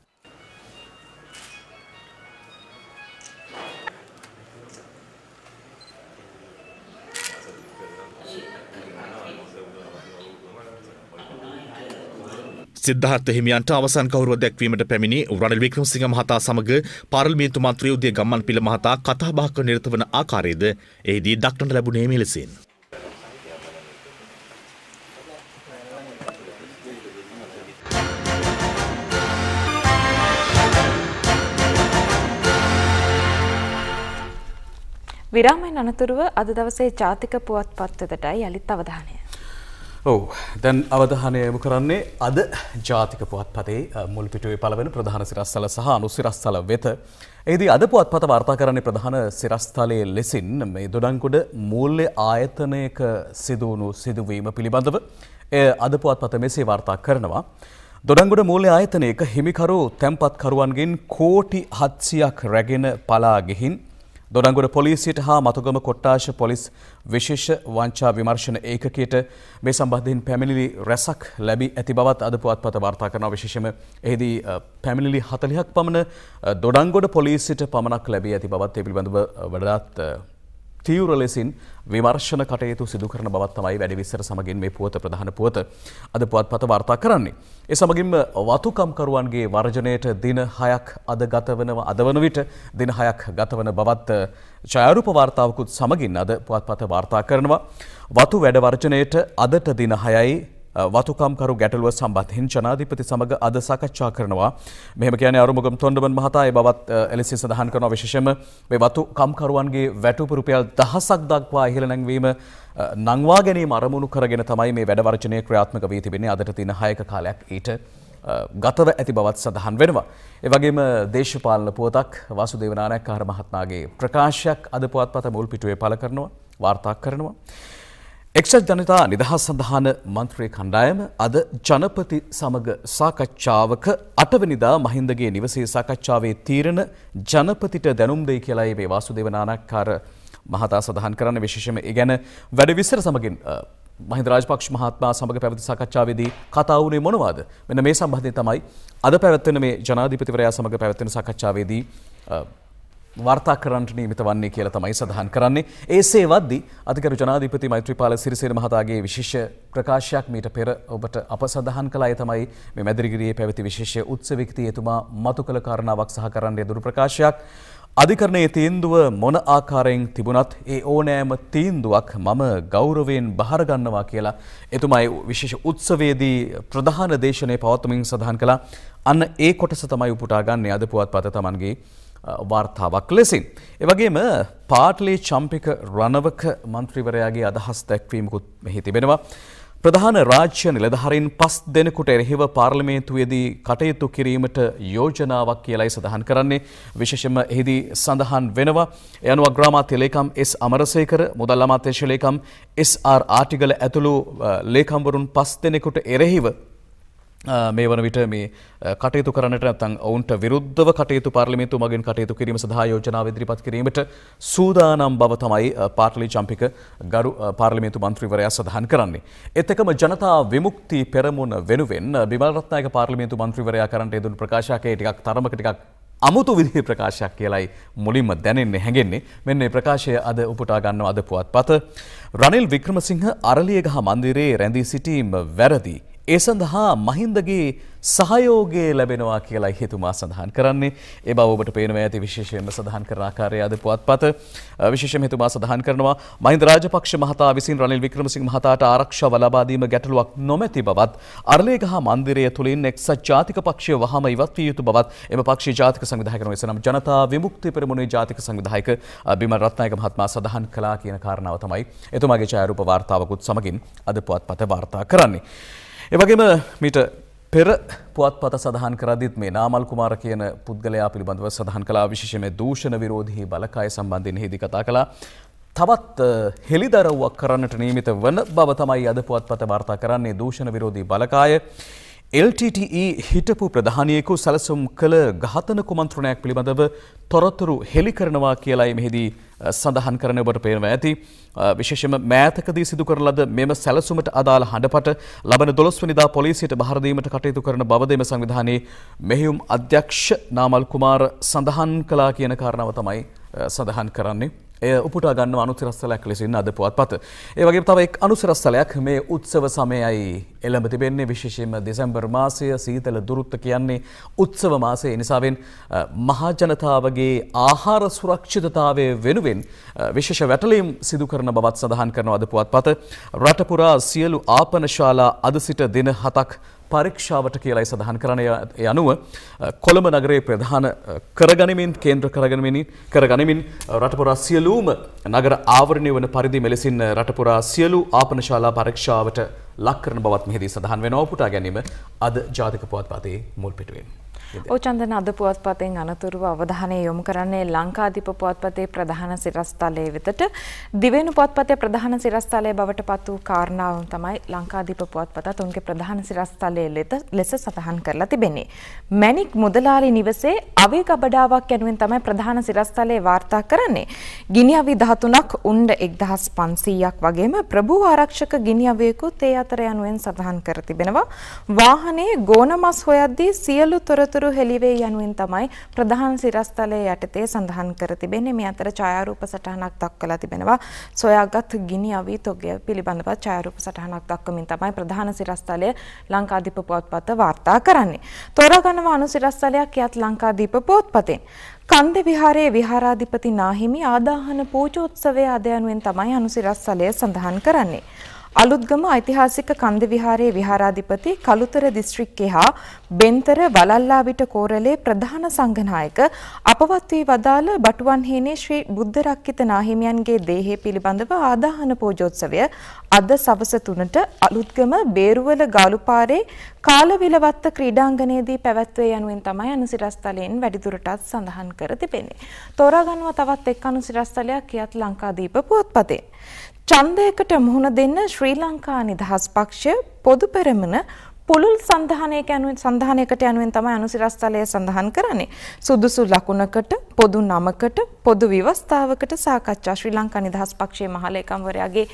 සිද්ධාර්ථ හිමියන්ට අවසන් කවරුව දැක්වීමට පැමිණි රනිල් වික්‍රමසිංහ මහතා සමග පාර්ලිමේන්තු මන්ත්‍රී උදය ගම්මන් පිළ මහතා කතාබහක නිරත වන ආකාරයේද එහිදී දක්නට ලැබුණේ මෙලෙසින්. විරාමයෙන් අනතුරුව අද දවසේ ජාතික පුවත් පත්වෙතටයි යළිත් අවධානය. ඔව් දැන් අවධානය යොමු කරන්නේ අද ජාතික පුවත්පතේ මුල් පිටුවේ පළවෙන ප්‍රධාන සිරස්තල සහ අනුසිරස්තල වෙත. එහිදී අද පුවත්පත වාර්තා කරන්නේ ප්‍රධාන සිරස්තලයේ ලෙසින් මේ දොඩංගොඩ මූල්‍ය ආයතනයක සිදුවුණු සිදුවීම පිළිබඳව එය අද පුවත්පත මෙසේ වාර්තා කරනවා. දොඩංගොඩ මූල්‍ය ආයතනයක හිමිකරු තැන්පත්කරුවන්ගෙන් කෝටි හත්සියක් රැගෙන පලා ගිහින් දොඩංගොඩ පොලිසියට හා මතුගම කොට්ටාශ පොලිස් විශේෂ වංචා විමර්ශන ඒකකයට මේ සම්බන්ධයෙන් පැමිණිලි රැසක් ලැබී ඇති බවත් අද පුවත්පත වාර්තා කරනවා. විශේෂම එහිදී පැමිණිලි 40ක් පමණ දොඩංගොඩ පොලිසියට පමණක් ලැබී ඇති බවත් ඒ පිළිබඳව වඩාත් තීව්‍ර ලෙසින් විමර්ශන කටයුතු සිදු කරන බවත් තමයි වැඩි විස්තර සමගින් මේ පුවත ප්‍රධාන පුවත අද පුවත්පත වාර්තා කරන්නේ. ඒ සමගින්ම වතුකම්කරුවන්ගේ වර්ජනයට දින 6ක් අද ගත වෙනවා අද වන විට දින 6ක් ගත වන බවත් ඡායාරූප වාර්තාවකුත් සමගින් අද පුවත්පත වාර්තා කරනවා. වතු වැඩ වර්ජනයට අදට දින 6යි වතුකම්කරු ගැටලුව සම්බන්ධයෙන් ජනාධිපති සමග අද සාකච්ඡා කරනවා. මෙහෙම කියන්නේ අරුමුගම් තොණ්ඩමන් මහතා ඒ බවත් එලෙසින් සඳහන් කරනවා විශේෂයෙන්ම මේ වතුකම්කරුවන්ගේ වැටුප රුපියල් දහසක් දක්වා ඉහළ නැංවීම නංවා ගැනීම අරමුණු කරගෙන තමයි මේ වැඩ වර්ජනය ක්‍රියාත්මක වී තිබෙන්නේ අදට තියෙන 6ක කාලයක් ඊට ගතව ඇති බවත් සඳහන් වෙනවා. ඒ වගේම දේශපාලන පුවතක් වාසුදේව නානායක්කාර මහත්මයාගේ ප්‍රකාශයක් අද පුවත්පත මුල් පිටුවේ පළ කරනවා වාර්තා කරනවා. එක්ෂත් ජනතා නිදහස් සඳහන මන්ත්‍රී කණ්ඩායම අද ජනපති සමග සාකච්ඡාවක අටවනිදා මහින්දගේ නිවසේ සාකච්ඡාවේ තීරණ ජනපතිට දැනුම් දෙයි කියලායි මේ වාසුදේව නානක්කාර මහතා සඳහන් කරන්න විශේෂම ඒ ගැන වැඩ විස්තර සමගින් මහින්ද රාජපක්ෂ මහත්මයා සමග පැවති සාකච්ඡාවේදී කතා වුණේ මොනවද? මෙන්න මේ සම්බන්ධයෙන් තමයි අද පැවැත්වෙන මේ ජනාධිපතිවරයා සමග පැවැත්වෙන සාකච්ඡාවේදී වාර්තා කරන්නට නියමිත වන්නේ කියලා තමයි සඳහන් කරන්නේ. ඒසේ වද්දී අධිකරු ජනාධිපති මෛත්‍රීපාල සිරිසේන මහතාගේ විශේෂ ප්‍රකාශයක් මීට පෙර ඔබට අප සඳහන් කළ අය තමයි මේ මැදිරිගිරියේ පැවති විශේෂ උත්සවයකදී එතුමා මතු කළ කාරණාවක් සහ කරන්න යදුරු ප්‍රකාශයක්. අධිකරණයේ තීන්දුව මොන ආකාරයෙන් තිබුණත් ඒ ඕනෑම තීන්දුවක් මම ගෞරවයෙන් බහරගන්නවා කියලා එතුමයි විශේෂ උත්සවයේදී ප්‍රධාන දේශනය පවත්වමින් සඳහන් කළා. අන්න ඒ කොටස තමයි උපුටා ගන්නේ අද පුවත්පත තමන්ගේ වාර්තාවක් ලෙසින්. එවගේම පාටලේ චම්පික රණවක මන්ත්‍රීවරයාගේ අදහස් දැක්වීමකුත් මෙහි තිබෙනවා. ප්‍රධාන රාජ්‍ය නිලධහරින් පස් දෙනෙකුට එරෙහිව පාර්ලිමේන්තුවේදී කටයුතු කිරීමට යෝජනාවක් කියලයි සඳහන් කරන්නේ. විශේෂම එහිදී සඳහන් වෙනවා. යනු අග්‍රාමාත්‍ය ලේකම් එස් අමරසේකර මුදල් අමාත්‍යශ ලේකම් SR ආටිගල ඇතුළු ලේකම්වරුන් පස් දෙනෙකුට එරෙහිව මේ වන විට මේ කටයුතු කරන්නට නැත්නම් ඔවුන්ට විරුද්ධව කටයුතු පාර්ලිමේන්තුව මගින් කටයුතු කිරීම සඳහා යෝජනාව ඉදිරිපත් කිරීමට සූදානම් බව තමයි පාටලි චම්පික ගරු පාර්ලිමේන්තු මන්ත්‍රීවරයා සඳහන් කරන්නේ. එත් එක්කම ජනතා විමුක්ති පෙරමුණ වෙනුවෙන් බිමල් රත්නායක පාර්ලිමේන්තු මන්ත්‍රීවරයා කරන්නට යෙදුණු ප්‍රකාශකයේ ටිකක් තරමක ටිකක් අමුතු විදිහේ ප්‍රකාශයක් කියලයි මුලින්ම දැනෙන්නේ හැඟෙන්නේ. මෙන්න මේ ප්‍රකාශය අද උපුටා ගන්නවා අද පුවත්පත. රනිල් වික්‍රමසිංහ අරලියගහ මන්දිරයේ රැඳී සිටීම වැරදි. ඒ සඳහා මහින්දගේ සහයෝගය ලැබෙනවා කියලා හිතුමා සඳහන් කරන්නේ. ඒ බව ඔබට පේනවා ඇති විශේෂයෙන්ම සඳහන් කරන ආකාරය අද පුවත්පත. විශේෂයෙන් හිතුමා සඳහන් කරනවා මහින්ද රාජපක්ෂ මහතා විසින් රනිල් වික්‍රමසිංහ මහතාට ආරක්ෂාව ලබා දීම ගැටලුවක් නොමැති බවත් අරලේගහ මන්දිරය තුලින් එක්සත් ජාතික පක්ෂය වහම ඉවත් විය යුතු බවත් එම පක්ෂයේ ජාතික සංවිධායක නොවන ජනතා විමුක්ති පෙරමුණේ ජාතික සංවිධායක බිමල් රත්නායක මහත්මයා සඳහන් කළා කියන කාරණාව තමයි එතුමාගේ ඡායාරූප වාර්තාවකුත් සමගින් අද පුවත්පත වාර්තා කරන්නේ. එවගේම මිට පෙර පුවත්පත සඳහන් කරදිත් මේ නාමල් කුමාර කියන පුද්ගලයා පිළිබඳව සඳහන් කලා විශේෂම දූෂණ විරෝධී බලකාය සම්බන්ධයෙන් හිදි කතා කළා. තවත් හෙළිදරව්වක් කරන්නට නීමිත වන බව තමයි අද පුවත්පත වාර්තා කරන්නේ දූෂණ විරෝධී බලකාය. LTTE හිටපු ප්‍රධානියෙකු සැලසුම් කළ ඝාතන කුමන්ත්‍රණයක් පිළිබඳව තොරතුරු හෙළි කරනවා කියලායි මෙහිදී සඳහන් කරන ඔබට පේනවා ඇති. විශේෂම මෑතකදී සිදු කරන ලද මෙම සැලසුමට අදාළ හඬපට ලබන 12 වෙනිදා පොලිසියට බහර දීමට කටයුතු කරන බවද එම සංවිධානයේ මෙහෙයුම් අධ්‍යක්ෂ නාමල් කුමාර සඳහන් කළා කියන කාරණාව තමයි සඳහන් කරන්නේ. එය උපුටා ගන්න අනුසිරස්සලයක් ලෙසින් අද පුවත්පත. ඒ වගේ තව එක් අනුසිරස්සලයක් මේ උත්සව සමයයි එළඹ තිබෙන්නේ විශේෂයෙන්ම දෙසැම්බර් මාසය සීතල දුරුත්ත කියන්නේ උත්සව මාසය නිසාවෙන් මහජනතාවගේ ආහාර සුරක්ෂිතතාවය වෙනුවෙන් විශේෂ වැටලීම් සිදු කරන බවත් සඳහන් කරනවා අද පුවත්පත. රටපුරා සියලු ආපනශාලා අද සිට දින හතක් පරීක්ෂාවට කියලයි සඳහන් කරන යනුව කොළඹ නගරේ ප්‍රධාන කරගනිමින් කේන්ද්‍ර කරගනිමින් කරගනිමින් රටපුරා සියලූම නගර ආවරණය වන පරිදි මෙලෙසින් රටපුරා සියලු ආපනශාලා පරීක්ෂාවට ලක් කරන බවත් මෙහිදී සඳහන් වෙනවා පුටා ගැනීම අද ජාතික පුවත්පතේ මුල් පිටුවෙන්. ඕචන්දන අද පුවත්පතෙන් අනතුරුව අවධානය යොමු කරන්නේ ලංකාධිප පුවත්පතේ ප්‍රධාන සිරස්තලය වෙතට දිවෙනු පුවත්පතේ ප්‍රධාන සිරස්තලය බවට පත් වූ කාරණාව තමයි ලංකාධිප පුවත්පතත් උන්ගේ ප්‍රධාන සිරස්තලය ලෙස සටහන් කරලා තිබෙන්නේ. මැනික් මුදලාලි නිවසේ අවි ගබඩාවක් යනුවෙන් තමයි ප්‍රධාන සිරස්තලය වාර්තා කරන්නේ. ගිනි අවි 13ක් උණ්ඩ 1500ක් වගේම ප්‍රභූ ආරක්ෂක ගිනි අවයකුත් ඒ අතර යනුවෙන් සටහන් කර තිබෙනවා. වාහනේ ගෝනමස් හොයද්දී සියලු තොරතුරු තොරතුරු හෙළිවේ යනුවෙන් තමයි ප්‍රධාන සිරස්තලයේ යටතේ සඳහන් කර තිබෙන්නේ. මේ අතර ඡායාරූප සටහනක් දක්වලා තිබෙනවා. සොයාගත් ගිනි අවි තොගය පිළිබඳව ඡායාරූප සටහනක් දක්වමින් තමයි ප්‍රධාන සිරස්තලය ලංකාදීප පුවත්පත වාර්තා කරන්නේ. තෝරා ගන්නව අනුසිරස්තලයක් යත් ලංකාදීප පුවත්පතෙන්. කන්ද විහාරයේ විහාරාධිපති නාහිමි ආදාහන පූජෝත්සවය අද යනුවෙන් තමයි අනුසිරස්තලය සඳහන් කරන්නේ. අලුත්ගම ඓතිහාසික කන්ද විහාරයේ විහාරාධිපති කළුතර දිස්ත්‍රික්කයේ හා බෙන්තර වලල්ලාවිට කෝරළේ ප්‍රධාන සංඝනායක අපවත් වී වදාළ බටුවන්හේනේ ශ්‍රී බුද්ධ රක්කිත නාහිමියන්ගේ දේහය පිළිබඳව ආදාහන පූජෝත්සවය අද සවස 3ට අලුත්ගම බේරුවල ගාලුපාරේ කාලවිලවත්ත ක්‍රීඩාංගණයේදී පැවැත්වේ යනුවෙන් තමයි අනුසිරස්තලයෙන් වැඩිදුරටත් සඳහන් කර තිබෙන්නේ. තෝරා ගන්නවා තවත් එක් අනුසිරස්තලයක් කියත් ලංකාදීප පුවත්පතේ. ඡන්දයකට මුහුණ දෙන්න ශ්‍රී ලංකා නිදහස් පක්ෂය පොදු පෙරමුණ පුළුල් සන්ධානයක යනුවෙන් සන්ධානයකට යනුවෙන් තමයි අනුසිරස්තලය සඳහන් කරන්නේ. සුදුසු ලකුණකට පොදු නමකට පොදු ව්‍යවස්ථාවකට සාකච්ඡා ශ්‍රී ලංකා නිදහස් පක්ෂයේ මහලේකම්වරයාගේ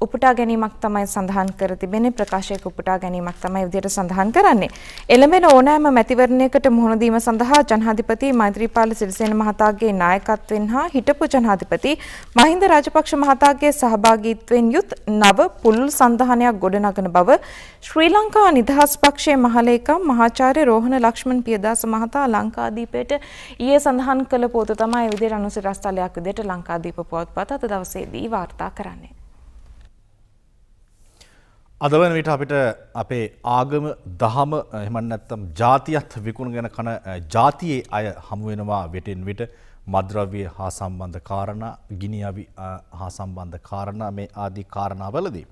උපුටා ගැනීමක් තමයි සඳහන් කර තිබෙන්නේ ප්‍රකාශයක උපුටා ගැනීමක් තමයි විදිහට සඳහන් කරන්නේ. එළඹෙන ඕනෑම මැතිවරණයකට මුහුණ දීම සඳහා ජනාධිපති මෛත්‍රීපාල සිරිසේන මහතාගේ නායකත්වයෙන් හා හිටපු ජනාධිපති මහින්ද රාජපක්ෂ මහතාගේ සහභාගීත්වයෙන් යුත් නව පුළුල් සන්ධානයක් ගොඩනගන බව ශ්‍රී ලංකා නිදහස් පක්ෂයේ මහලේකම් මහාචාර්ය රෝහණ ලක්ෂ්මන් පියදාස මහතා ලංකාදීපයට ඊයේ සඳහන් කළ පොත තමයි විදිහට අනුසිරස්තලයක් විදිහට ලංකාදීප පුවත්පත අද දවසේදී වාර්තා කරන්නේ. අදවන විට අපිට අපේ ආගම දහම එහමන් නැත්තම් ජාතියත් විකුණ ගැන කන ජාතියේ අය හමුවෙනවා වෙටෙන් විට මද්‍රව්‍ය හා සම්බන්ධ කාරණ ගිනිියවි හා සම්බන්ධ කාරණ මේ ආදී කාරණාවලදී.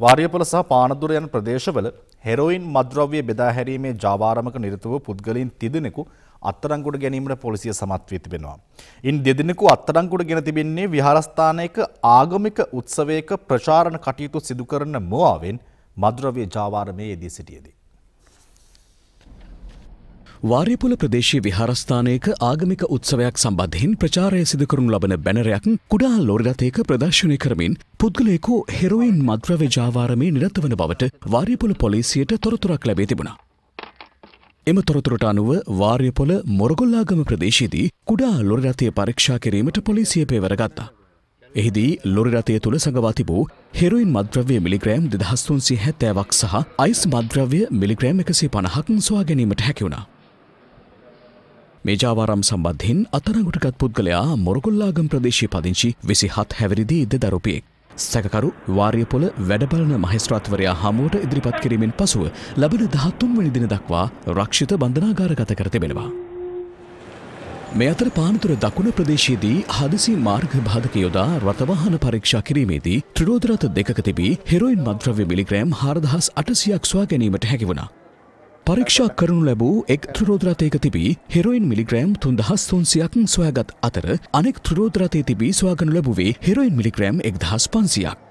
වාරියපොල සහ පානදුර යන ප්‍රදේශවල හෙරෝයින් මද්‍රව්‍ය බෙදාහැරීමේ ජාවාරමක නිරතුව පුද්ගලින් තිදෙනෙකු අත්තරංගුඩ ගැනීමට පොලිසිය සමත් වී තිබෙනවා. ඉන් දෙදෙනෙකු අත්තරංගුඩ ගෙන තිබෙන්නේ විහාරස්ථානයක ආගමික උත්සවයක ප්‍රචාරණ කටයුතු සිදු කරන මුවාවෙන් මද්‍රව්‍ය ජාවාරමේ යෙදී සිටියේදී. වාරියපුල ප්‍රදේශයේ විහාරස්ථානයක ආගමික උත්සවයක් සම්බන්ධයෙන් ප්‍රචාරය සිදු කරනු ලබන බැනරයක් කුඩා ලොරිරතයක ප්‍රදර්ශනය කරමින් පුද්ගලයෙකු හෙරොයින් මද්‍රව්‍ය ජාවාරමේ නිරත වන බවට වාරියපුල පොලිසියට තොරතුරක් ලැබේ තිබුණා. එම තොරතුරට අනුව වාර්යපොල මොරගොල්ලාගම ප්‍රදේශයේදී කුඩා ලොරිරථය පරීක්ෂා කිරීමට පොලිසිය පෙවරගත්තා. එහිදී ලොරිරථය තුළ සඟවා තිබූ හෙරුයින් මද්‍රව්‍ය මිලිග්‍රෑම් දෙදහස්තුන්සි හැත්තෑවක් සහ අයිස් මද්‍රව්‍ය මිලිග්‍රෑම් එකසේ පණහක් සොයා ගැනීමට හැකිවුණා. මේ ජාවාරම් සම්බන්ධයෙන් අතරගුටගත් පුද්ගලයා මොරගොල්ලාගම් ප්‍රදේශය පදිංචි විසි හත් හැවිරිදි ඉද දරුපියෙක්. සැකකරු වාර්යපොල වැඩබලන මහිස්ත්‍රාත්වරයා හමුවට ඉදිරිපත් කිරීමෙන් පසුව ලබන දහත්තුන්වනි දින දක්වා රක්ෂිත බන්ධනාගාරගත කර තිබෙනවා. මේ අතර පානතුර දකුණ ප්‍රදේශයේදී හදිසි මාර්ග භාධක යොදා රථවාහන පරීක්ෂා කිරීමේදී ත්‍රිරෝධරථ දෙකක තිබී හෙරොයින් මද්‍රව්‍ය මිලිග්‍රෑම් හාරදහස් අටසියක් සොයා ගැනීමට හැකිවුණා. පරීක්ෂා කරනු ලැබූ එක් ත්‍රරෝධරතයක තිබී හෙරොයින් මිලිග්‍රෑම් තුන්දහස් තුන්සියක් සොයාගත් අතර අනෙක් ත්‍රරෝධරතය තිබී සොයාගනු ලැබුවේ හෙරොයින් මිලිග්‍රෑම් එක්දහස් පන්සියක්.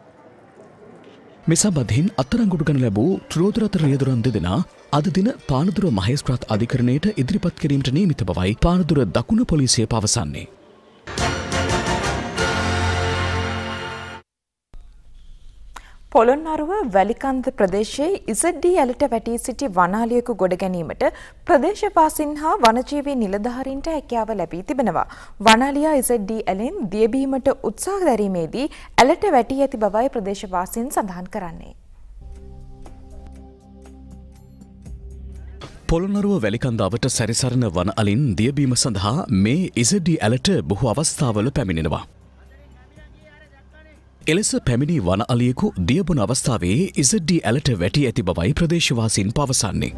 මෙසබදහින් අත්තරංගුට ගන ලැබූ ත්‍රෝධරත රියදුරන් දෙදෙනා අද දින පානදුර මහේස්ත්‍රාත් අධිකරණයට ඉදිරිපත් කිරීමට නීමිත බවයි පානදුර දකුණ පොලිසිය පවසන්නේ. පොළොන්නරුව වැලිකන්ද ප්‍රදේශයේ ඉසඩ්ඩී ඇලට වැටී සිටි වනාලියකු ගොඩ ගැනීමට ප්‍රදේශවාසින් හා වනජීවී නිලධාරීන්ට හැකියාව ලැබී තිබෙනවා. වනාලියා ඉසඩ්ඩී ඇලෙන් දියබීමට උත්සාහ දැරීමේදී ඇලට වැටී ඇති බවයි ප්‍රදේශවාසීන් සඳහන් කරන්නේ. පොළොනරුව වැලිකන්දාවට සැරිසරණ වන අලින් දියබීම සඳහා මේ ඉසඩී ඇලට බොහෝ අවස්ථාවල පැමිණෙනවා. එලෙස පැමිණි වන අලියෙකු දියබුණ අවස්ථාවේ ඉසඩ්ඩී ඇලට වැටි ඇති බවයි ප්‍රදේශවාසින් පවසන්නේ.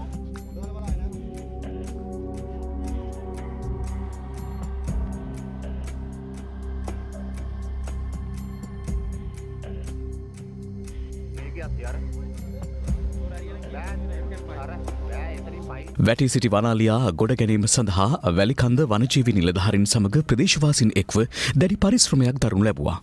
වැටි සිටි වනාලයා ගොඩ ගැනීම සඳහා වැලිකන්ද වනජීවි නිලධහරින් සමඟ ප්‍රදේශවාසින් එක්ව දැඩි පරිශ්‍රමයක් දරුණු ලැබවා.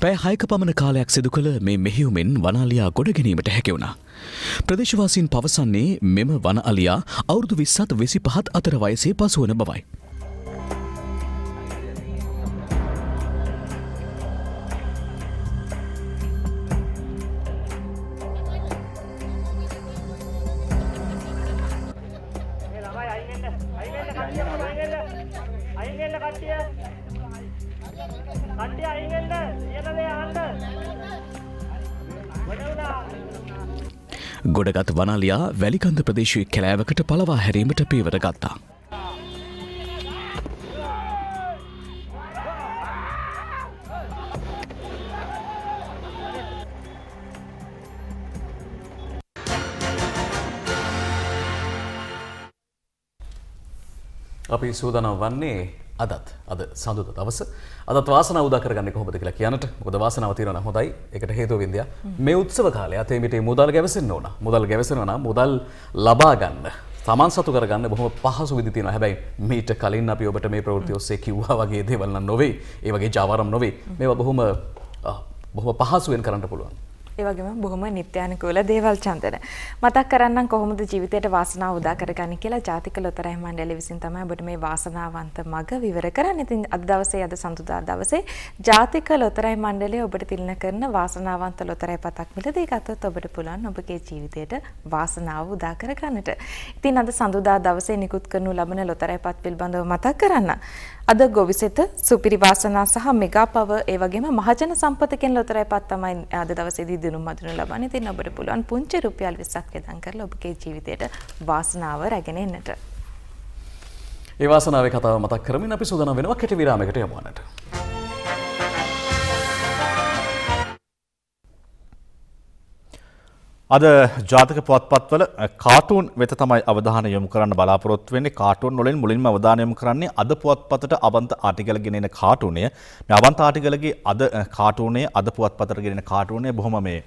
පැය හයක පමණ කාලයක් සිදු කළ මේ මෙහිවුමෙන් වනාලයා ගොඩ ගැනීමට හැකිවුණා. ප්‍රදේශවාසින් පවසන්නේ මෙම වන අලියා අවුරුදු විස්සත් වෙසි පහත් අතර වයසේ පසුවන බවයි. ගොඩගත් වනාලයා වැලිකන්ද ප්‍රදේශය කැලෑවකට පලවා හැරීමට පීවර ගත්තා. අපි සූදානම් වන්නේ අදත් අද සඳුද දවස. අදත් වාසනාව උදා කරගන්නේ කොහොමද කියලා කියන්නට මොකද වාසනාව තියෙනවා නම් හොඳයි. ඒකට හේතුව වින්දියා. මේ උත්සව කාලේ අතේ මිටේ මුදල් ගැවසෙන්න ඕන. මුදල් ගැවසෙනවා නම් මුදල් ලබා ගන්න තමන් සතු කරගන්න බොහොම පහසු විදි තියෙනවා. හැබැයි මීට කලින් අපි ඔබට මේ ප්‍රවෘත්ති ඔස්සේ කිව්වා වගේ දේවල් නම් නොවේ. ඒ වගේ ජාවාරම් නොවේ. මේවා බොහොම බොහොම පහසුවෙන් කරන්න පුළුවන්. ඒවගේම බොහොම නිත්‍යානුකූල දේවල් චන්දන. මතක් කරන්නම් කොහොමද ජීවිතයට වාසනාව උදා කරගන්නේ කියලා ජාතික ලොතරැයි මණ්ඩලය විසින් තමයි ඔබට මේ වාසනාවන්ත මඟ විවර කරන්නේ. ඉතින් අද දවසේ අද සඳුදා දවසේ ජාතික ලොතරැයි මණ්ඩලය ඔබට තිලන කරන වාසනාවන්ත ලොතරැයි පතක් මිලදී ගත්තොත් ඔබට පුළුවන් ඔබගේ ජීවිතයට වාසනාව උදා කරගන්නට. ඉතින් අද සඳුදා දවසේ නිකුත් කරනු ලබන ලොතරැයි පත් පිළිබඳව මතක් කරන්න. අද ගොවිසෙත සුපිරි වාසනා සහ මෙගා පව ඒ වගේම මහජන සම්පතකින් ලොතරැයි පත් තමයි අද දවසේදී දිනුම් මදුනු ලබන්නේ. ඉතින් ඔබට පුළුවන් පුංචි රුපියල් 20ක් යදන් කරලා ඔබගේ ජීවිතයට වාසනාව රැගෙන එන්නට. ඒ වාසනාවේ කතාව මතක් කරමින් අපි සූදානම් වෙනවා කෙටි විරාමයකට යමු වන්නට. අද ජාතක පුවත්පත්වල කාටූන් වෙත තමයි අවධානය යොමු කරන්න බලාපොරොත්තු වෙන්නේ. කාටූන් වලින් මුලින්ම අවධානය යොමු කරන්නේ අද පුවත්පතට අවන්ත ආටිකල් ගෙනෙන කාටූනය. මේ අවන්ත ආටිකලගේ අද කාටූනේ අද පුවත්පතට ගෙනෙන කාටූනේ බොහොම මේ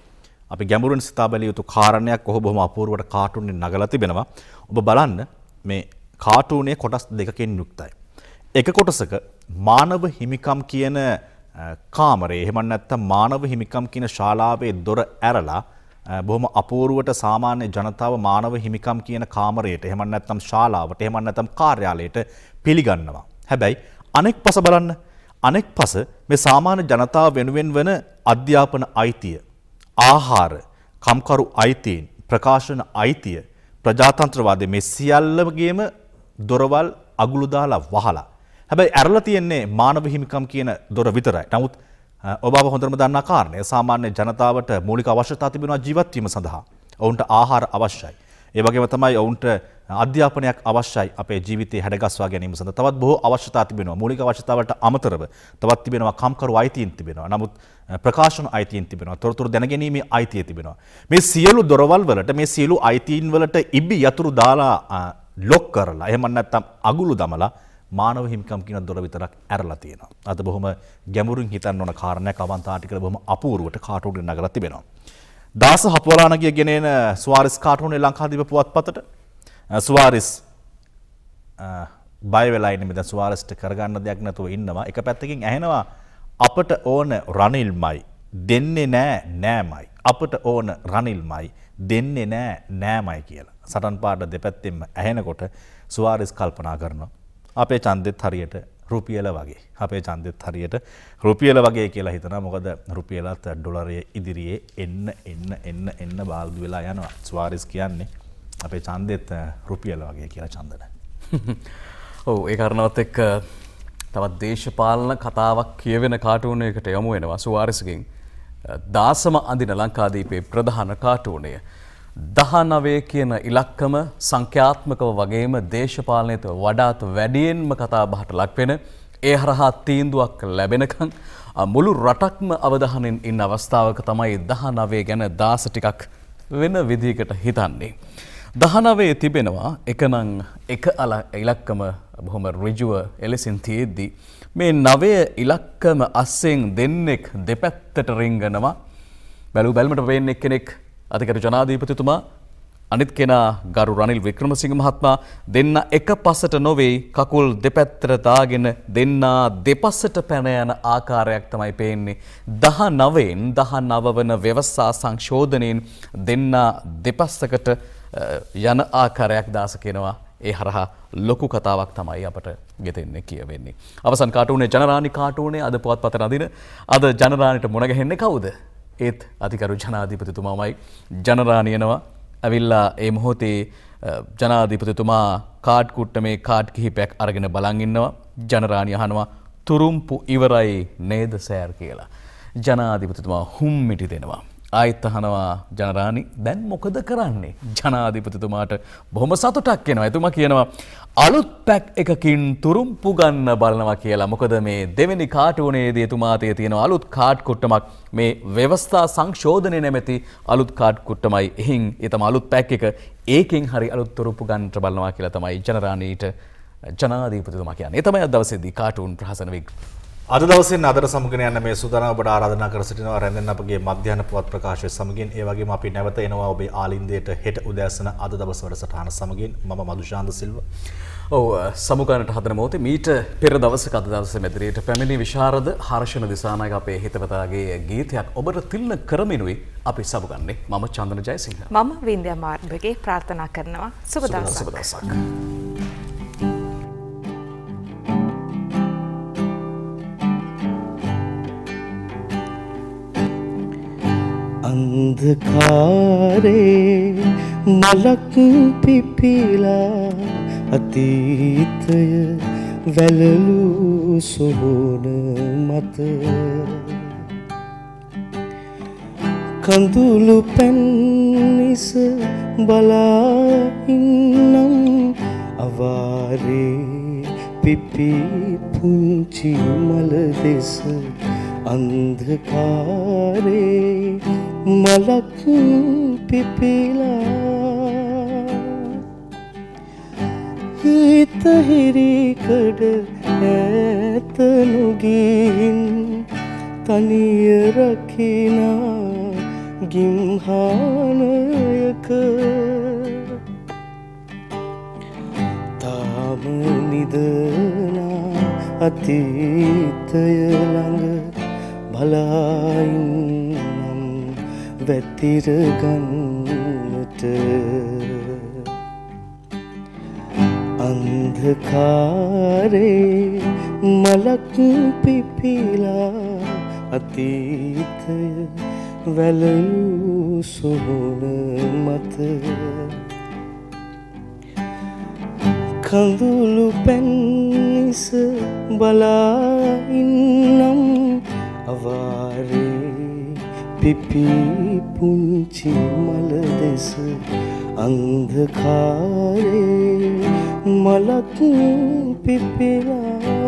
අපි ගැඹුරින් සිතා බැලිය යුතු කාරණයක්. ඔහු බොහොම අපූර්වට කාටූනේ නගලා තිබෙනවා. ඔබ බලන්න මේ කාටූනේ කොටස් දෙකකින් යුක්තයි. එක කොටසක මානව හිමිකම් කියන කාමරේ එහෙම නැත්නම් මානව හිමිකම් කියන ශාලාවේ දොර ඇරලා බොහොම අපූරුවට සාමාන්‍ය ජනතාව මානව හිමිකම් කියන කාමරයට එහෙම නැත්නම් ශාලාවට එහෙම නැත්නම් කාර්යාලයට පිළිගන්නවා. හැබැයි අනෙක් පස බලන්න අනෙක් පස මේ සාමාන්‍ය ජනතාව වෙනුවෙන් වන අධ්‍යාපන අයිතිය, ආහාර, කම්කරු අයිතීන්, ප්‍රකාශන අයිතිය, ප්‍රජාතන්ත්‍රවාදය මේ සියල්ලගේම දොරවල් අගුළු දාලා වහලා. හැබැයි ඇරලා තියෙන්නේ මානව හිමිකම් කියන දොර විතරයි. නමුත් ඔබ හොඳටම දන්නා කාරණය. සාමාන්‍ය ජනතාවට මූලික අවශ්‍යතා තිබෙනවා ජීවත් වීම සඳහා. ඔවුන්ට ආහාර අවශ්‍යයි. ඒ වගේම තමයි ඔවුන්ට අධ්‍යාපනයක් අවශ්‍යයි අපේ ජීවිතය හැඩගස්වා ගැනීම සඳ තවත් බොහෝ අවශ්‍යතා තිබෙනවා. මූලික අවශ්‍යතාවට අමතරව තවත් තිබෙනවා කම්කරු අයිතීන් තිබෙනවා. නමුත් ප්‍රකාශන අයිතීන් තිබෙනවා. තොරතුරු දැනගැනීමේ අයිතිය තිබෙනවා. මේ සියලු දොරවල් වලට මේ සියලු අයිතීන් වලට ඉබ්බි යතුරු දාලා ලොක් කරලා එහෙම නැත්නම් අගුළු දමලා මානව හිමිකම් කියන දොර විතරක් ඇරලා තියෙනවා. අද බොහොම ගැඹුරින් හිතන්න ඕන කාරණයක් අවන්ත ආටිකල බොහොම අපූර්වට කාටුන් නගලා තිබෙනවා. දාස හත්වලානගිය ගෙනෙන ස්වාරිස් කාටුනේ ලංකාදීප පුවත්පතට සුවාරිස් බයවෙලායින මෙද සුවාරස්ට කරගන්න දෙයක් නැතුව ඉන්නවා එක පැත්තකින් ඇහෙනවා අපට ඕන රනිල්මයි දෙන්නේ නෑ නෑමයි අපට ඕන රනිල්මයි දෙන්නේ නෑ නෑමයි කියලා සටන් පාට දෙපැත්තෙම ඇහෙනකොට සුවාරිස් කල්පනා කරනවා අපේ චන්දෙත් හරියට රුපියල වගේ අපේ චන්දෙත් හරියට රුපියල වගේ කියලා හිතන මොකද රුපියලත් ඩොලරය ඉදිරියේ එන්න එන්න එන්න එන්න බාල්දු වෙලා යනවා ස්වාරිස් කියන්නේ අපේ චන්දෙත් රුපියල වගේ කියලා චන්දන. *laughs* ඔවු ඒ කරනවත් එක්ක තවත් දේශපාලන කතාවක් කියවෙන කාටූනයකට යොමු වෙනවා සුවාරිසකින් දාසම අඳින ලංකාදීපේ ප්‍රධාන කාටූනය. දහනවේ කියන ඉලක්කම සංඛ්‍යාත්මකව වගේම දේශපාලනයත වඩාත් වැඩියෙන්ම කතා බහට ලක්වෙන ඒ හරහා තීන්දුවක් ලැබෙනකං මුළු රටක්ම අවධහනින් ඉන්න අවස්ථාවක තමයි දහනවේ ගැන දාස ටිකක් වෙන විදිකට හිතන්නේ. දහනවේ තිබෙනවා එකනං එක අල ඉලක්කම බොහොම රිජුව එලෙසින් තියෙද්දී. මේ නවය ඉලක්කම අස්සෙන් දෙන්නෙක් දෙපැත්තට රිංගනවා බැලු බැල්මට වෙන්න කෙනෙක් අතිකට ජනාධීපතිතුමා අනිත් කෙනා ගරු රනිල් වික්‍රමසිංහ මහත්මා දෙන්න එක පස්සට නොවෙයි කකුල් දෙපැත්තට දාගෙන දෙන්නා දෙපස්සට පැන යන ආකාරයක් තමයි පේන්නේ. දහ නවෙන් දහ නවවන ව්‍යවස්සා සංශෝධනයෙන් දෙන්නා දෙපස්සකට යන ආකාරයක් දාස කෙනවා ඒ හරහා ලොකු කතාවක් තමයි අපට ගෙතෙන්නේ කියවෙන්නේ. අවසන් කාටුනේ ජනරාණි කාටුනේ අද පුවත් පත නදින අද ජනරාණිට මුණගැහෙන්නේ කවුද? ඒත් අතිකරු ජනාධිපතිතුමාමයි ජනරාණියනවා ඇවිල්ලා ඒ මොහොතේ ජනාධිපතිතුමා කාඩ් කුට්ට මේ කාඩ් කිහිපයක් අරගෙන බලන් ඉන්නවා. ජනරාණිය අහනවා තුරුම්පු ඉවරයි නේද සෑර්? කියලා. ජනාධිපතිතුමා හුම්මිටි දෙනවා. ආයිත් අහනවා ජනරාණි දැන් මොකද කරන්නේ? ජනාධිපතිතුමාට බොහොම සතුටක් එනවා. එතුමා කියනවා අලුත් පැක් එකකින් තුරුම්පු ගන්න බලනවා කියලා. මොකද මේ දෙවෙනි කාටුවනේදී එතුමාතේ තියෙන අලුත් කාඩ් කුට්ටමක් මේ ව්‍යවස්ථා සංශෝධනය නැමැති අලුත් කාඩ් කුට්ටමයි. එහින් එතම අලුත් පැක් එක ඒකෙන් හරි අලුත් තුරුම්පු ගන්නට බලනවා කියලා තමයි ජනරාණීට ජනාධීපතිතුමා කියන්නේ. ඒ තමයි අද දවසේදී කාටුන් ප්‍රහසන විග්‍රහ අද දවසෙන් අදට සමගන යන්න මේ සූදානම් ඔබට ආරාධනා කර සිටිනවා රැඳෙන්න අපගේ මධ්‍යහන පුවත් ප්‍රකාශය සමගින්. ඒ වගේම අපි නැවත එනවා ඔබේ ආලින්දයට හෙට උදෑසන අද දවස් වැඩසටහන සමගින්. මම මදුශාන්ත සිල්ව. ඔව් සමුගන්නට හදන මොහොතේ මීට පෙර දවසක අද දවසේ මෙදිරියට පැමිණි විශාරද හර්ෂණ දිසානායක අපේ හිතවතාගේ ගීතයක් ඔබට තිල්න කරමිනුයි අපි සමුගන්නේ. මම චන්දන ජයසිංහ. මම වින්ද්‍යා මාර්ගගේ ප්‍රාර්ථනා කරනවා. සුබ දවසක් අන්ධකාරේ මලක් පිපිලා අතීතය වැලලු සොහොන මත. කඳුළු පැන්නිස බලාඉන්නම් අවාරේ පිපි පුංචි මල දෙස අන්ධකාරේ මලක් පිපිලා හිතහිරිකඩ ඇතනුගින් තනිය රකිනා ගිම්හානයක තාම නිදනා අතීතය ළඟ බලායින්නම් වැතිරගන්නට අන්ධකාරේ මලක් පිපිලා අතීතය වැලලූ සුහුණ මත කඳුළු පැන්නිස බලාඉන්නම් අවාරේ පිපී පුංචි මල දෙස අන්ධකාරේ මලක් පිපිලා.